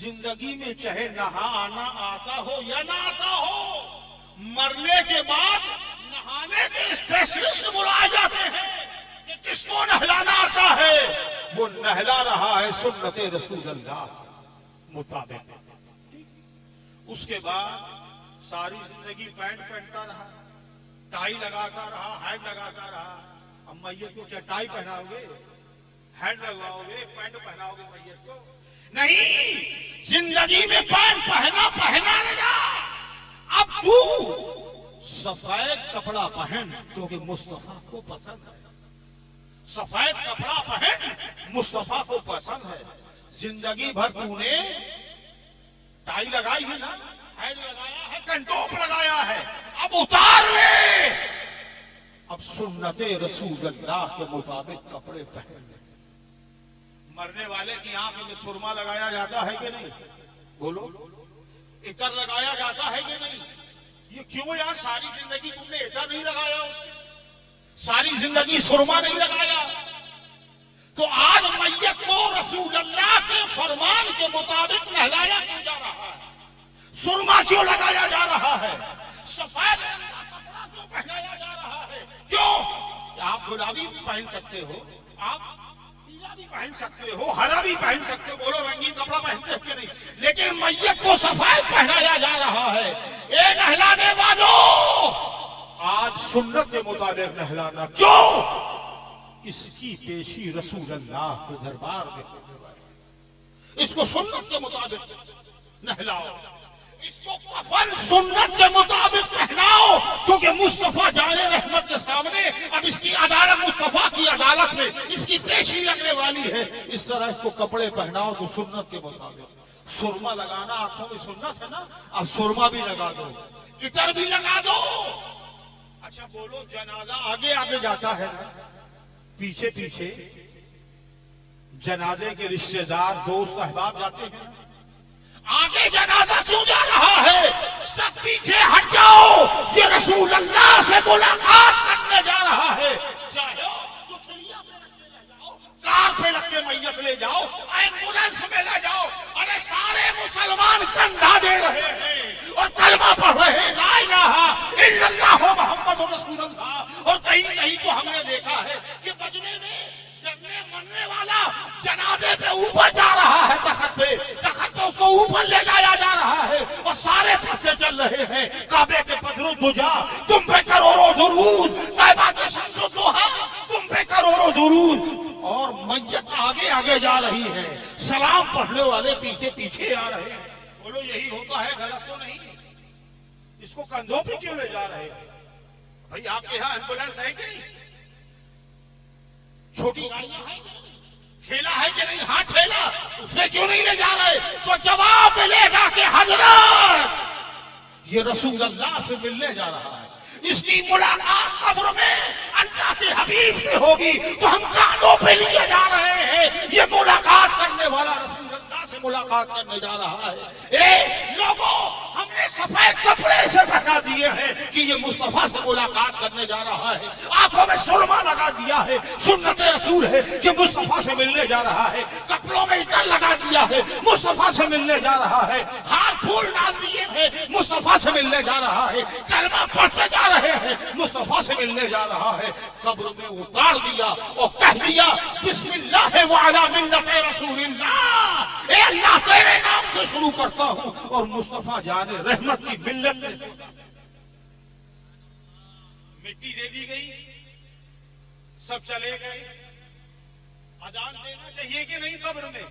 زندگی میں چاہے نہا آنا آتا ہو یا نہ آتا ہو مرنے کے بعد نہانے کے اسپیشلسٹ بلائے جاتے ہیں کہ کس کو نہلانا آتا ہے؟ وہ نہلا رہا ہے سنت رسول اللہ مطابق۔ اس کے بعد ساری زندگی پینٹ پہنتا رہا، ٹائی لگاتا رہا، ہینڈ لگاتا رہا۔ اب میت کو کیا ٹائی پہناؤ گے ہینڈ لگواؤ گے پینٹ پہناؤ گے میت کو؟ نہیں، زندگی میں پینٹ پہنا پہنا لگا اب تو سفید کپڑا پہن کیونکہ مصطفیٰ کو پسند ہے۔ سفید کپڑا پہن مصطفیٰ کو پسند ہے۔ زندگی بھر تو نے ٹائی لگائی ہے نا؟ لگایا ہے کنٹوپ لگایا ہے۔ اب اتار لے۔ اب سنت رسول اللہ کے مطابق کپڑے پہن لے۔ مرنے والے کی آنکھ میں سرما لگایا جاتا ہے کہ نہیں؟ بولو۔ اتر لگایا جاتا ہے کہ نہیں؟ یہ کیوں یار ساری زندگی تم نے اتر نہیں لگایا اس ساری زندگی سرما نہیں لگایا؟ تو آج میت کو رسول اللہ کے فرمان کے مطابق نہلایا کیوں جا رہا ہے؟ سرما کیوں لگایا جا رہا ہے؟ سفید کپڑا کیوں پہنایا جا رہا ہے؟ کیوں کیا آپ گلابی بھی پہن سکتے ہو؟ آپ پہن سکتے ہو، ہرا بھی پہن سکتے ہو، بولو رنگین کپڑا پہنتے ہو کہ نہیں؟ لیکن میت کو سفید پہنایا جا رہا ہے۔ اے نہلانے والوں آج سنت کے مطابق نہلانا کیوں؟ اس کی پیشی رسول اللہ کے دربار میں ہونے والی اس کو سنت کے مطابق نہلاؤ۔ اس کو کفن سنت کے مطابق کی پیشی لگنے والی ہے۔ اس طرح اس کو کپڑے پہناؤ تو سنت کے مطابق۔ سرما لگانا آنکھوں میں سنت ہے نا؟ اب سرما بھی لگا دو۔ اتر بھی لگا دو۔ اچھا بولو، جنازہ آگے آگے جاتا ہے نا؟ پیچھے پیچھے۔ جنازے کے رشتہ دار، دوست، احباب جاتے ہیں۔ آگے جنازہ کیوں جا رہا ہے؟ سب پیچھے ہٹ جاؤ۔ یہ رسول اللہ سے ملاقات کرنے جا رہا ہے چاہے کچھڑیا پہ رکھ کے لے جاؤ، کار پہ رکھ کے میت لے جاؤ ایمبولینس میں لے جاؤ۔ ارے، سارے مسلمان کندھا دے رہے ہیں اور کلمہ پڑھ رہے ہیں، لا الہ الا اللہ محمد رسول اللہ۔ اور کہیں کہیں تو ہم نے دیکھا ہے کہ بجنے میں جگنے مرنے والا جنازے پہ اوپر جا رہا ہے تخت پہ۔ تخت پہ اس کو اوپر لے جایا جا رہا ہے اور سارے پڑھتے چل رہے ہیں۔ کعبے کے بدروں تجا تم پہ کروڑوں درود طیبہ کے شمس و دوہا، تم پہ کروڑوں درود اور میت آگے آگے جا رہی ہے۔ سلام پڑھنے والے پیچھے پیچھے آ رہے ہیں۔ بولو یہی ہوتا ہے غلط تو نہیں؟ اس کو کندھوں پہ کیوں لے جا رہے ہیں؟ بھائی، آپ کے یہاں ایمبولینس ہے کہ نہیں؟ چھوٹی گاڑیاں ہیں ٹھیلا ہے کہ نہیں؟ ہاں ٹھیلا۔ اس میں کیوں نہیں لے جا رہے؟ تو جواب ملے گا کہ حضرت، یہ رسول اللہ سے ملنے جا رہا ہے۔ اس کی ملاقات قبر میں اللہ کے حبیب سے ہوگی، تو ہم کانوں پہ لیے جا رہے ہیں۔ یہ ملاقات کرنے والا رسول اللہ سے ملاقات کرنے جا رہا ہے۔ اے لوگوں، ہم نے سفید کپڑے سے پہنا دیے ہیں کہ یہ مصطفیٰ سے ملاقات کرنے جا رہا ہے۔ آنکھوں میں سرما لگا دیا ہے۔ سنت رسول ہے کہ مصطفیٰ سے ملنے جا رہا ہے۔ کپڑوں میں اتر لگا دیا ہے۔ مصطفیٰ سے ملنے جا رہا ہے۔ ہاتھ پھول ڈال دیے ہیں۔ مصطفیٰ سے ملنے جا رہا ہے۔ کلمہ پڑھتے جا رہے ہیں۔ مصطفیٰ سے ملنے جا رہا ہے۔ قبر میں اتار دیا اور کہہ دیا، بسم اللہ وعلا ملت رسول اللہ۔ اے اللہ تیرے نام سے شروع کرتا ہوں اور مصطفیٰ جان رحمت کی ملت میں مٹی دے دی گئی، سب چلے گئے۔ اذان دینا چاہیے کہ نہیں قبر میں؟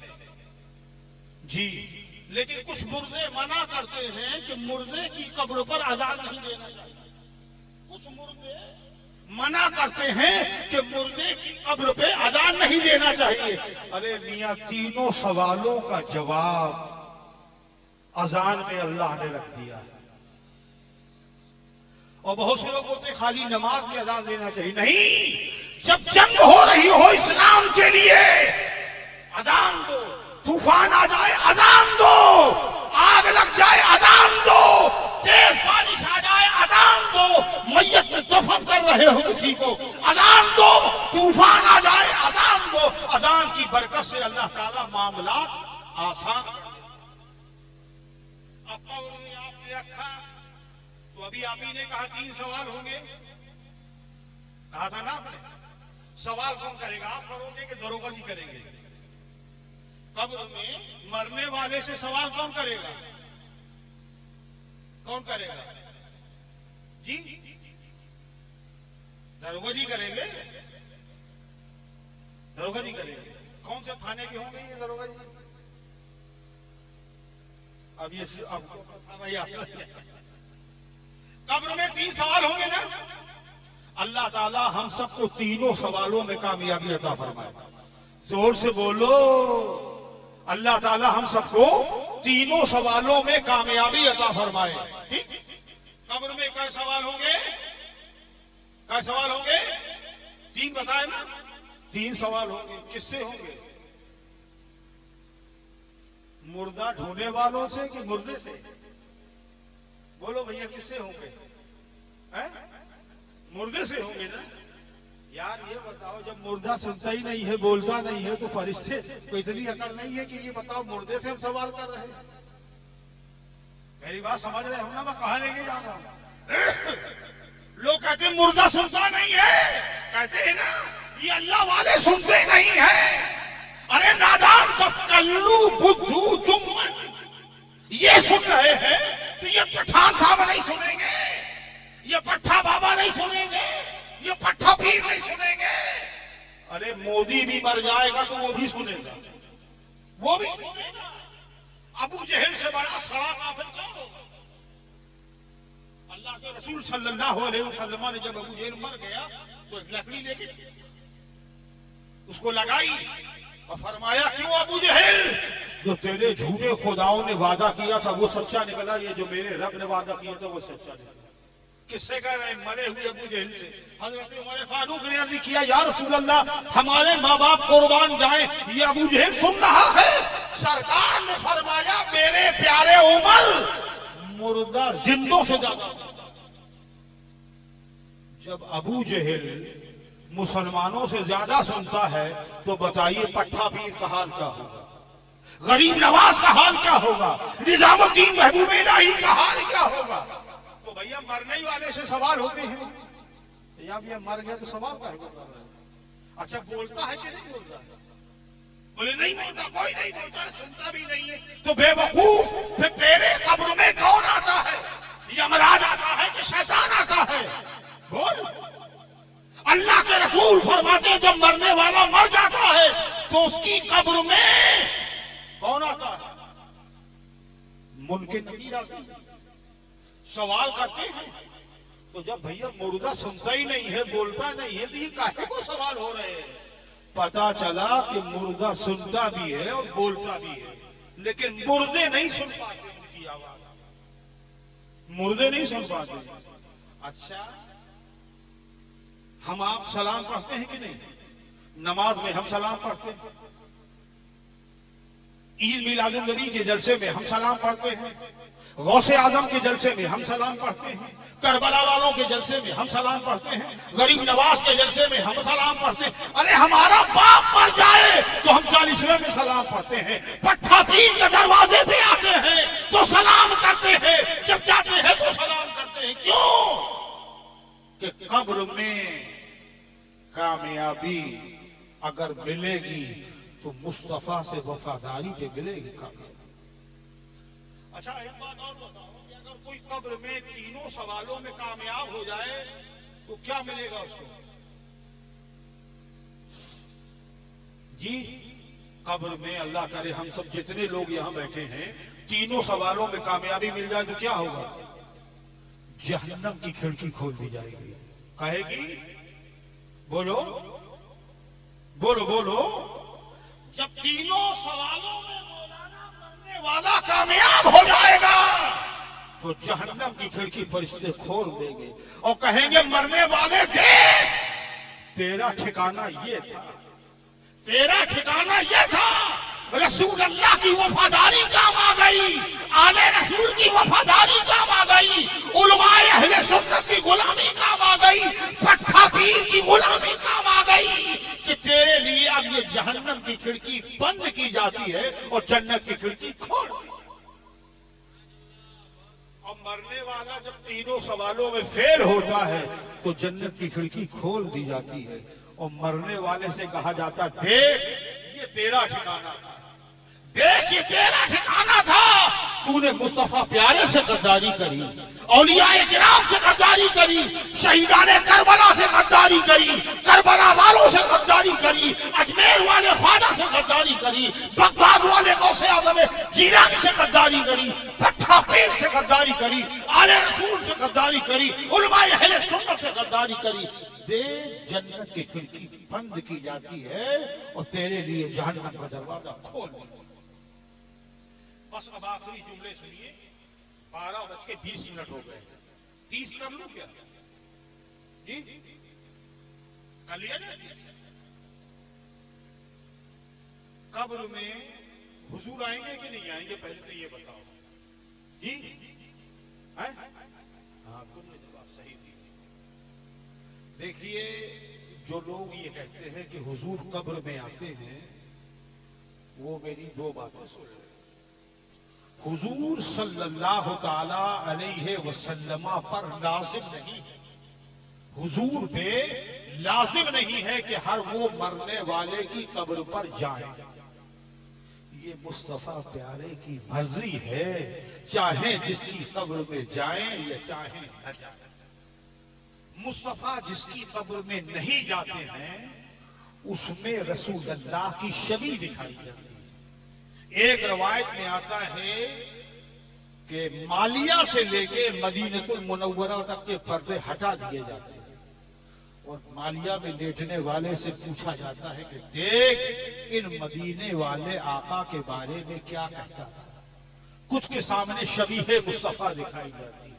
جی لیکن کچھ مردے منع کرتے ہیں کہ مردے کی قبر پر اذان نہیں دینا چاہیے۔ کچھ مردے منع کرتے ہیں کہ مردے کی قبر پہ اذان نہیں دینا چاہیے۔ ارے میاں، تینوں سوالوں کا جواب اذان میں اللہ نے رکھ دیا۔ اور بہت سے لوگ بولتے خالی نماز میں اذان دینا چاہیے۔ نہیں، جب جنگ ہو رہی ہو اسلام کے لیے، اذان دو۔ طوفان آ جائے، اذان دو۔ آگ لگ جائے، اذان دو۔ تیز بارش آ دو میت میں دفن کر رہے ہو کسی کو۔ اذان دو، طوفان آ جائے، اذان دو۔ اذان کی برکت سے اللہ تعالیٰ معاملات آسان۔ اب قبر میں آپ نے رکھا۔ تو ابھی آپ ہی نے کہا تین سوال ہوں گے۔ کہا تھا نا آپ نے۔ سوال کون کرے گا؟ آپ کرو گے کہ دروگا جی کریں گے؟ قبر میں مرنے والے سے سوال کون کرے گا؟ کون کرے گا؟ جی۔ دروگا جی کریں گے؟ دروگا جی کریں گے۔ کون سے تھانے کے ہوں گے یہ دروگا جی؟ اب یہ اب قبر میں تین سوال ہوں گے نا؟ اللہ تعالی ہم سب کو تینوں سوالوں میں کامیابی عطا فرمائے۔ زور سے بولو۔ اللہ تعالی ہم سب کو تینوں سوالوں میں کامیابی عطا فرمائے۔ ٹھیک؟ قبر میں کئی سوال ہوں گے؟ کئی سوال ہوں گے؟ تین بتائے نا؟ تین سوال ہوں گے۔ کس سے ہوں گے؟ مردہ ڈھونے والوں سے کہ مردے سے؟ بولو بھیا، کس سے ہوں گے؟ مردے سے ہوں گے نا؟ یار، یہ بتاؤ، جب مردہ سنتا ہی نہیں ہے، بولتا نہیں ہے، تو فرشتے کو اتنی عقل نہیں ہے کہ یہ بتاؤ مردے سے ہم سوال کر رہے ہیں۔ میری بات سمجھ رہے ہوں نا، میں کہاں لے کے جا رہا ہوں لوگ کہتے ہیں مردہ سنتا نہیں ہے۔ کہتے ہیں نا، یہ اللہ والے سنتے نہیں ہیں۔ ارے نادان کا کلو بدھو چمن یہ سن رہے ہیں تو یہ پٹھان صاحب نہیں سنیں گے۔ یہ پٹھا بابا نہیں سنیں گے۔ یہ پٹھا پیر نہیں سنیں گے۔ ارے مودی بھی مر جائے گا تو وہ بھی سنے گا۔ وہ بھی سنے گا۔ ابو جہل سے بڑا سڑا کافر کون ہوگا؟ اللہ کے رسول صلی اللہ علیہ وسلم نے جب ابو جہل مر گیا تو ایک لکڑی لے کے اس کو لگائی اور فرمایا، کیوں ابو جہل؟ جو تیرے جھوٹے خداؤں نے وعدہ کیا تھا، وہ سچا نکلا، یہ جو میرے رب نے وعدہ کیا تھا، وہ سچا نکلا۔ کس سے کہہ رہے ہیں، مرے ہوئے ابو جہل سے۔ حضرت عمر فاروق نے عرض کیا، یا رسول اللہ، ہمارے ماں باپ قربان جائیں، یہ ابو جہل سن رہا ہے۔ سرکار نے فرمایا، میرے پیارے عمر، مردہ زندوں سے زیادہ۔ جب ابو جہل مسلمانوں سے زیادہ سنتا ہے، تو بتائیے، پٹھا پیر کا حال کیا ہوگا؟ غریب نواز کا حال کیا ہوگا؟ نظام الدین محبوب الہی کا حال کیا ہوگا؟ تو ہم مرنے ہی والے سے سوال ہوتے ہیں۔ یا بھی ہم مر گیا تو سوال کا ہے؟ اچھا بولتا ہے کہ نہیں بولتا؟ ہے بولے، نہیں بولتا، کوئی نہیں بولتا، سنتا بھی نہیں ہے۔ تو بے وقوف پھر تیرے قبر میں کون آتا ہے؟ یمراد آتا ہے کہ شیطان آتا ہے۔ بول۔ اللہ کے رسول فرماتے ہیں، جب مرنے والا مر جاتا ہے، تو اس کی قبر میں کون آتا ہے؟ منکر نکیر آتی ہے سوال کرتے ہیں۔ تو جب بھیا مردہ سنتا ہی نہیں ہے، بولتا نہیں ہے، تو یہ کہے کو سوال ہو رہے ہیں؟ پتا چلا کہ مردہ سنتا بھی ہے اور بولتا بھی ہے، لیکن مردے نہیں سن پاتے ان کی آواز۔ مردے نہیں سن پاتے۔ اچھا ہم آپ سلام پڑھتے ہیں کہ نہیں؟ نماز میں ہم سلام پڑھتے ہیں۔ عید میلاد النبی کے جلسے میں ہم سلام پڑھتے ہیں۔ غوث آزم کے جلسے میں ہم سلام پڑھتے ہیں، کربلا والوں کے جلسے میں ہم سلام پڑھتے ہیں، غریب نواز کے جلسے میں ہم سلام پڑھتے ہیں۔ ارے، ہمارا باپ مر جائے تو ہم چالیسویں میں سلام پڑھتے ہیں۔ پٹھا تین کے دروازے پہ آتے ہیں تو سلام کرتے ہیں۔ جب جاتے ہیں تو سلام کرتے ہیں۔ کیوں؟ کہ قبر میں کامیابی اگر ملے گی تو مصطفیٰ سے وفاداری پہ ملے گی کامیابی اچھا ایک بات اور بتاؤ کہ اگر کوئی قبر میں تینوں سوالوں میں کامیاب ہو جائے تو کیا ملے گا اس کو؟ جی قبر میں اللہ کرے ہم سب جتنے لوگ یہاں بیٹھے ہیں تینوں سوالوں میں کامیابی مل جائے تو کیا ہوگا؟ جہنم کی کھڑکی کھول دی جائے گی۔ کہے گی؟ بولو۔ بولو بولو۔ جب تینوں سوالوں میں کرنے والا کامیاب ہو جائے گا۔ تو جہنم کی کھڑکی فرشتے کھول دیں گے اور کہیں گے، مرنے والے تھے تیرا ٹھکانہ یہ تھا۔ تیرا ٹھکانہ یہ تھا۔ رسول اللہ کی وفاداری کام آ گئی۔ آل رسول کی وفاداری کام آ گئی۔ علماء اہل سنت کی غلامی کام آ گئی۔ پٹھا پیر کی غلامی کام آ گئی۔ کہ تیرے لیے اب یہ جہنم کی کھڑکی بند کی جاتی ہے اور جنت کی کھڑکی کھول دی اور مرنے والا جب تینوں سوالوں میں فیل ہوتا ہے تو جنت کی کھڑکی کھول دی جاتی ہے۔ اور مرنے والے سے کہا جاتا دیکھ، یہ تیرا ٹھکانہ تھا۔ دیکھ، یہ تیرا ٹھکانہ تھا۔ تو نے مصطفیٰ پیارے سے غداری کری، اولیاء اکرام سے غداری کری، شہیدان کربلا سے غداری کری، کربلا والوں سے غداری کری، اجمیر والے خوادہ سے غداری کری، بغداد والے غوث اعظم جیرانی سے غداری کری پتھا پیر سے غداری کری، آل رسول سے غداری کری، علماء اہل سنت سے غداری کری۔ دے جنت کی کھڑکی بند کی جاتی ہے اور تیرے لیے جہنم کا دروازہ کھول دیا۔ بس اب آخری جملے سنیے۔ بارہ بج کے بیس منٹ ہو گئے۔ تیس کر لوں کیا؟ جی؟ کر لیا قبر میں حضور آئیں گے کہ نہیں آئیں گے؟ پہلے تو یہ بتاؤ۔ جی؟ ہاں تم نے جواب صحیح دی دیکھیے، جو لوگ یہ کہتے ہیں کہ حضور قبر میں آتے ہیں، وہ میری دو باتیں سن حضور صلی اللہ تعالی علیہ وسلم پر لازم نہیں ہے۔ حضور پہ لازم نہیں ہے کہ ہر وہ مرنے والے کی قبر پر جائیں یہ مصطفیٰ پیارے کی مرضی ہے چاہے جس کی قبر میں جائیں یا چاہے نہ جائیں۔ مصطفیٰ جس کی قبر میں نہیں جاتے ہیں، اس میں رسول اللہ کی شبی دکھائی جاتے ہے۔ ایک روایت میں آتا ہے کہ مالیہ سے لے کے مدینت المنورہ تک کے پردے ہٹا دیے جاتے ہیں۔ اور مالیہ میں لیٹنے والے سے پوچھا جاتا ہے کہ دیکھ، ان مدینے والے آقا کے بارے میں کیا کہتا تھا؟ کچھ کے سامنے شبیح مصطفیٰ دکھائی جاتی ہے۔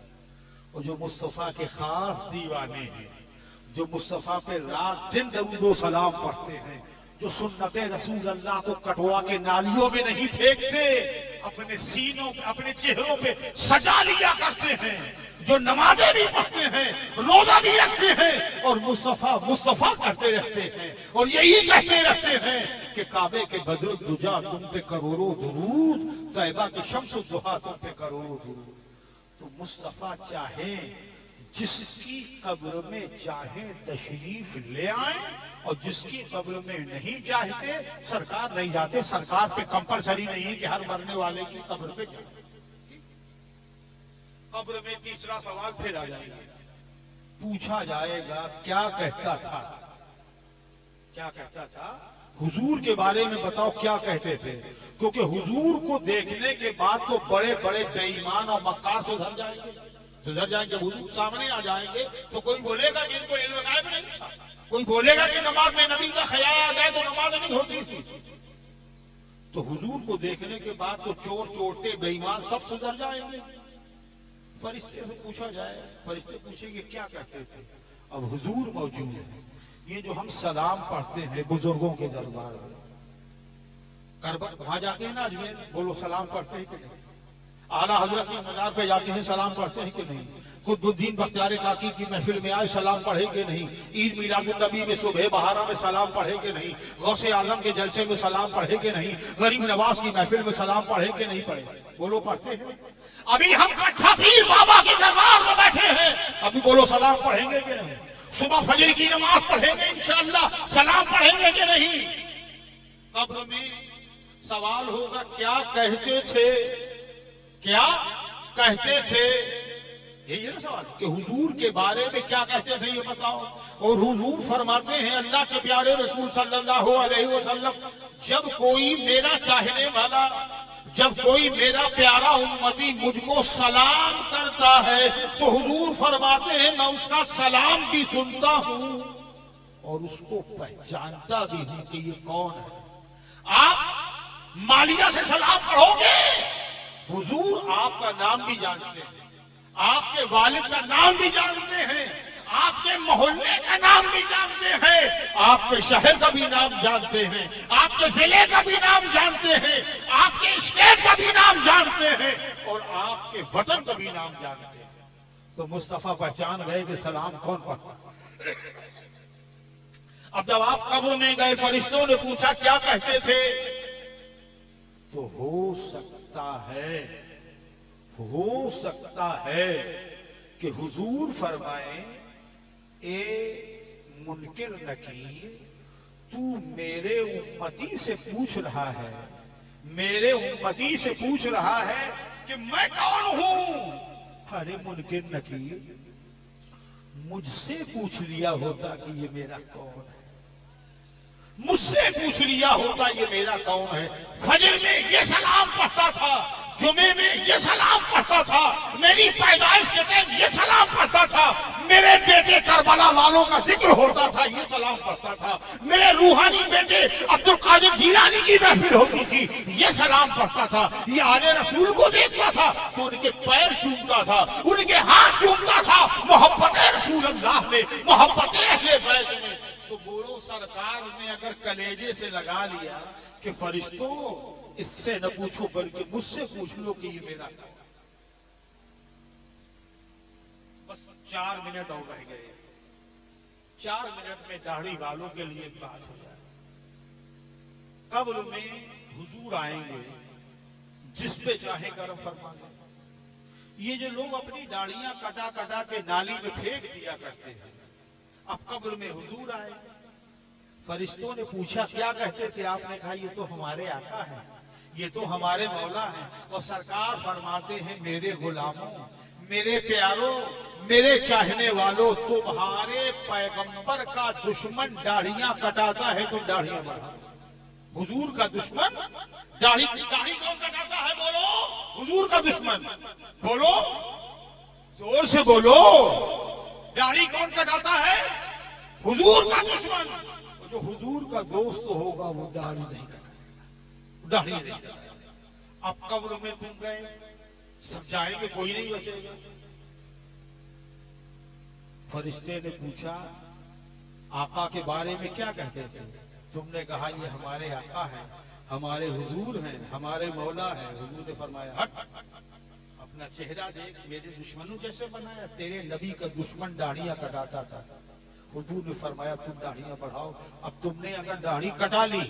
اور جو مصطفیٰ کے خاص دیوانے ہیں، جو مصطفیٰ پہ رات دن و سلام پڑھتے ہیں جو سنت رسول اللہ کو کٹوا کے نالیوں میں نہیں پھیکتے اپنے سینوں پہ، اپنے چہروں پہ سجا لیا کرتے ہیں، جو نمازیں بھی پڑھتے ہیں، روزہ بھی رکھتے ہیں اور مصطفیٰ مصطفیٰ کرتے رہتے ہیں اور یہی کہتے رہتے ہیں کہ کعبے کے بدر دجا تم پہ کروڑو درود، طیبہ کے شمس الدہا تم پہ کروڑو درود۔ تو مصطفیٰ چاہے جس کی قبر میں چاہیں تشریف لے آئیں اور جس کی قبر میں نہیں چاہتے سرکار نہیں جاتے، سرکار پہ کمپلسری نہیں ہے کہ ہر مرنے والے کی قبر پہ جائیں۔ قبر میں تیسرا سوال پھر آ جائے گا۔ پوچھا جائے گا، کیا کہتا تھا؟ کیا کہتا تھا؟ حضور کے بارے میں بتاؤ کیا کہتے تھے؟ کیونکہ حضور کو دیکھنے کے بعد تو بڑے بڑے بے ایمان اور مکار سدھر جائیں گے۔ سدھر جائیں گے حضور سامنے آ جائیں گے، تو کوئی بولے گا کہ ان کو علم غائب نہیں تھا۔ کوئی بولے گا کہ نماز میں نبی کا خیال آ جائے تو نماز نہیں ہوتی۔ تھی تو حضور کو دیکھنے کے بعد تو چور چورٹے بے ایمان سب سدھر جائیں گے۔ فرشتے سے پوچھا جائے، فرشتے پوچھیں گے، کیا کہتے تھے؟ اب حضور موجود ہے یہ جو ہم سلام پڑھتے ہیں بزرگوں کے دربار میں کربت وہاں جاتے ہیں نا اجمیر، بولو سلام پڑھتے ہیں کہ نہیں؟ اعلیٰ حضرت کی مزار پہ جاتے ہیں، سلام پڑھتے ہیں کہ نہیں؟ قطب الدین بختیار کاکی کی محفل میں آئے، سلام پڑھے کہ نہیں؟ عید میلاد النبی میں صبح بہارا میں سلام پڑھے کہ نہیں؟ غوث اعظم کے جلسے میں سلام پڑھے کہ نہیں؟ غریب نواز کی محفل میں سلام پڑھے کہ نہیں پڑھے؟ بولو پڑھتے ہیں۔ ابھی ہم کٹھا پیر بابا کے دربار میں بیٹھے ہیں۔ ابھی بولو سلام پڑھیں گے کہ نہیں؟ صبح فجر کی نماز پڑھیں گے انشاءاللہ، سلام پڑھیں گے کہ نہیں؟ قبر میں سوال ہوگا، کیا کہتے تھے؟ کیا کہتے تھے؟ یہی ہے نا سوال کہ حضور کے بارے میں کیا کہتے تھے یہ بتاؤ؟ اور حضور فرماتے ہیں اللہ کے پیارے رسول صلی اللہ علیہ وسلم، جب کوئی میرا چاہنے والا، جب کوئی میرا پیارا امتی مجھ کو سلام کرتا ہے، تو حضور فرماتے ہیں میں اس کا سلام بھی سنتا ہوں اور اس کو پہچانتا بھی ہوں کہ یہ کون ہے۔ آپ مالیہ سے سلام پڑھو گے؟ حضور آپ کا نام بھی جانتے ہیں۔ آپ کے والد کا نام بھی جانتے ہیں۔ آپ کے محلے کا نام بھی جانتے ہیں۔ آپ کے شہر کا بھی نام جانتے ہیں۔ آپ کے ضلع کا بھی نام جانتے ہیں۔ آپ کے اسٹیٹ کا بھی نام جانتے ہیں۔ اور آپ کے وطن کا بھی نام جانتے ہیں۔ تو مصطفیٰ، پہچان گئے کہ سلام کون پڑھتا اب جب آپ قبر میں گئے، فرشتوں نے پوچھا، کیا کہتے تھے؟ تو ہو سکتا ہے۔ ہو سکتا ہے کہ حضور فرمائیں اے منکر نکیر، تو میرے امتی سے پوچھ رہا ہے۔ میرے امتی سے پوچھ رہا ہے کہ میں کون ہوں؟ ارے منکر نکیر، مجھ سے پوچھ لیا ہوتا کہ یہ میرا کون ہے مجھ سے پوچھ لیا ہوتا یہ میرا کون ہے۔ فجر میں یہ سلام پڑھتا تھا، جمعے میں یہ سلام پڑھتا تھا، میری پیدائش کے ٹائم یہ سلام پڑھتا تھا۔ میرے بیٹے کربلا والوں کا ذکر ہوتا تھا، یہ سلام پڑھتا تھا۔ میرے روحانی بیٹے عبد القادر جیلانی کی محفل ہوتی تھی، یہ سلام پڑھتا تھا۔ یہ آل رسول کو دیکھتا تھا تو ان کے پیر چومتا تھا، ان کے ہاتھ چومتا تھا۔ محبت رسول اللہ میں، محبت اہل بیت میں۔ تو بولو سرکار نے اگر کلیجے سے لگا لیا کہ فرشتوں، اس سے نہ پوچھو، بلکہ مجھ سے پوچھ لو کہ یہ میرا کام بس چار منٹ اور رہ گئے۔ چار منٹ میں داڑھی والوں کے لیے بات ہو جائے۔ قبر میں حضور آئیں گے، جس پہ چاہے گرم فرما دیں۔ یہ جو لوگ اپنی داڑیاں کٹا کٹا کے نالی میں پھینک دیا کرتے ہیں اب قبر میں حضور آئے۔ فرشتوں نے پوچھا، کیا کہتے تھے؟ آپ نے کہا، یہ تو ہمارے آقا ہے یہ تو ہمارے مولا ہیں۔ اور سرکار فرماتے ہیں، میرے غلاموں، میرے پیاروں، میرے چاہنے والوں، تمہارے پیغمبر کا دشمن داڑیاں کٹاتا ہے، تم داڑیاں بڑھا حضور کا دشمن؟ داڑھی داڑھی کون کٹاتا ہے؟ بولو۔ حضور کا دشمن۔ بولو۔ زور سے بولو۔ داڑھی کون کٹاتا ہے؟ حضور کا دشمن۔ جو حضور کا دوست ہوگا وہ داڑھی نہیں کٹائے داڑھی نہیں اب قبر میں تم گئے سب جائیں گے کوئی نہیں بچے گا۔ فرشتے نے پوچھا آقا کے بارے میں کیا کہتے تھے؟ تم نے کہا یہ ہمارے آقا ہیں ہمارے حضور ہیں ہمارے مولا ہیں۔ حضور نے فرمایا ہٹ۔ اپنا چہرہ دیکھ، میرے دشمنوں جیسے بنایا؟ تیرے نبی کا دشمن داڑیاں کٹاتا تھا۔ حضور نے فرمایا، تم داڑیاں بڑھاؤ۔ اب تم نے اگر داڑھی کٹا لی،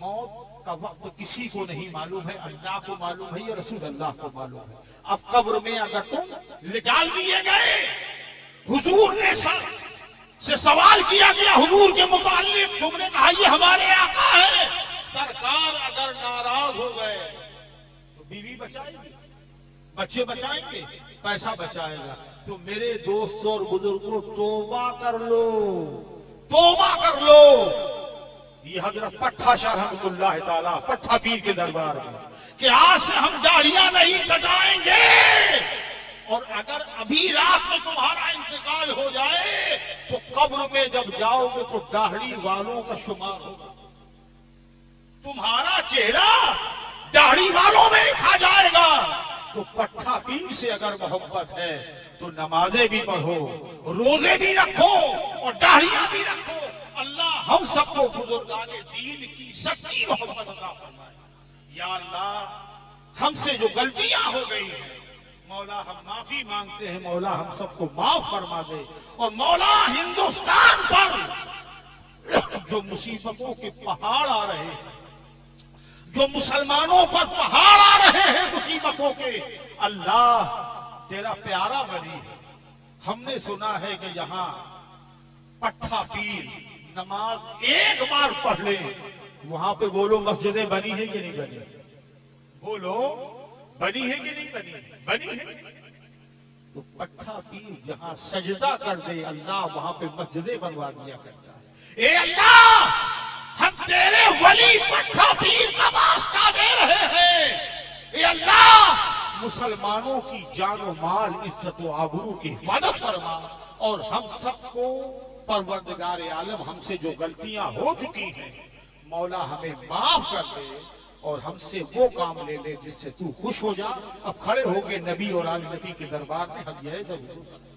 موت کا وقت کسی کو نہیں معلوم ہے۔ اللہ کو معلوم ہے یا رسول اللہ کو معلوم ہے۔ اب قبر میں اگر تم لٹال دیے گئے، حضور نے سے سوال کیا گیا حضور کے متعلق تم نے کہا، یہ ہمارے آقا ہے سرکار اگر ناراض ہو گئے تو بیوی بچائے گی۔ بچے بچائیں گے؟ پیسہ بچائے گا۔ تو میرے دوست اور بزرگوں، توبہ کر لو۔ توبہ کر لو۔ یہ حضرت پٹھا شاہ رحمت اللہ تعالیٰ پٹھا پیر کے دربار میں کہ آج سے ہم داڑیاں نہیں کٹائیں گے۔ اور اگر ابھی رات میں تمہارا انتقال ہو جائے، تو قبر میں جب جاؤ گے تو داڑی والوں کا شمار ہوگا۔ تمہارا چہرہ داڑھی والوں میں لکھا جائے گا۔ تو پتھا پیر سے اگر محبت ہے، تو نمازیں بھی پڑھو، روزے بھی رکھو اور ڈاڑیاں بھی رکھو۔ اللہ ہم سب کو بزرگان دین کی سچی محبت عطا فرمائے۔ یا اللہ، ہم سے جو غلطیاں ہو گئی ہیں، مولا ہم معافی مانگتے ہیں، مولا ہم سب کو معاف فرما دے۔ اور مولا ہندوستان پر جو مصیبتوں کے پہاڑ آ رہے ہیں جو مسلمانوں پر پہاڑ آ رہے ہیں مصیبتوں کے، اللہ تیرا پیارا بنی ہم نے سنا ہے کہ یہاں پٹھا پیر نماز ایک بار پڑھ لے، وہاں پہ بولو مسجدیں بنی ہیں کہ نہیں بنی بولو، بنی ہے کہ نہیں بنی بنی ہے تو پٹھا پیر جہاں سجدہ کر دے، اللہ وہاں پہ مسجدیں بنوا دیا کرتا ہے۔ اے اللہ! ہم تیرے ولی پٹھا پیر کا باستہ دے رہے ہیں۔ اے اللہ، مسلمانوں کی جان و مال، عزت و آبرو کی حفاظت فرما۔ اور ہم سب کو پروردگار عالم ہم سے جو غلطیاں ہو چکی ہیں، مولا ہمیں معاف کر دے اور ہم سے وہ کام لے لے جس سے تو خوش ہو جا۔ اب کھڑے ہو گئے نبی اور آل نبی کے دربار میں ہم یہ ضرور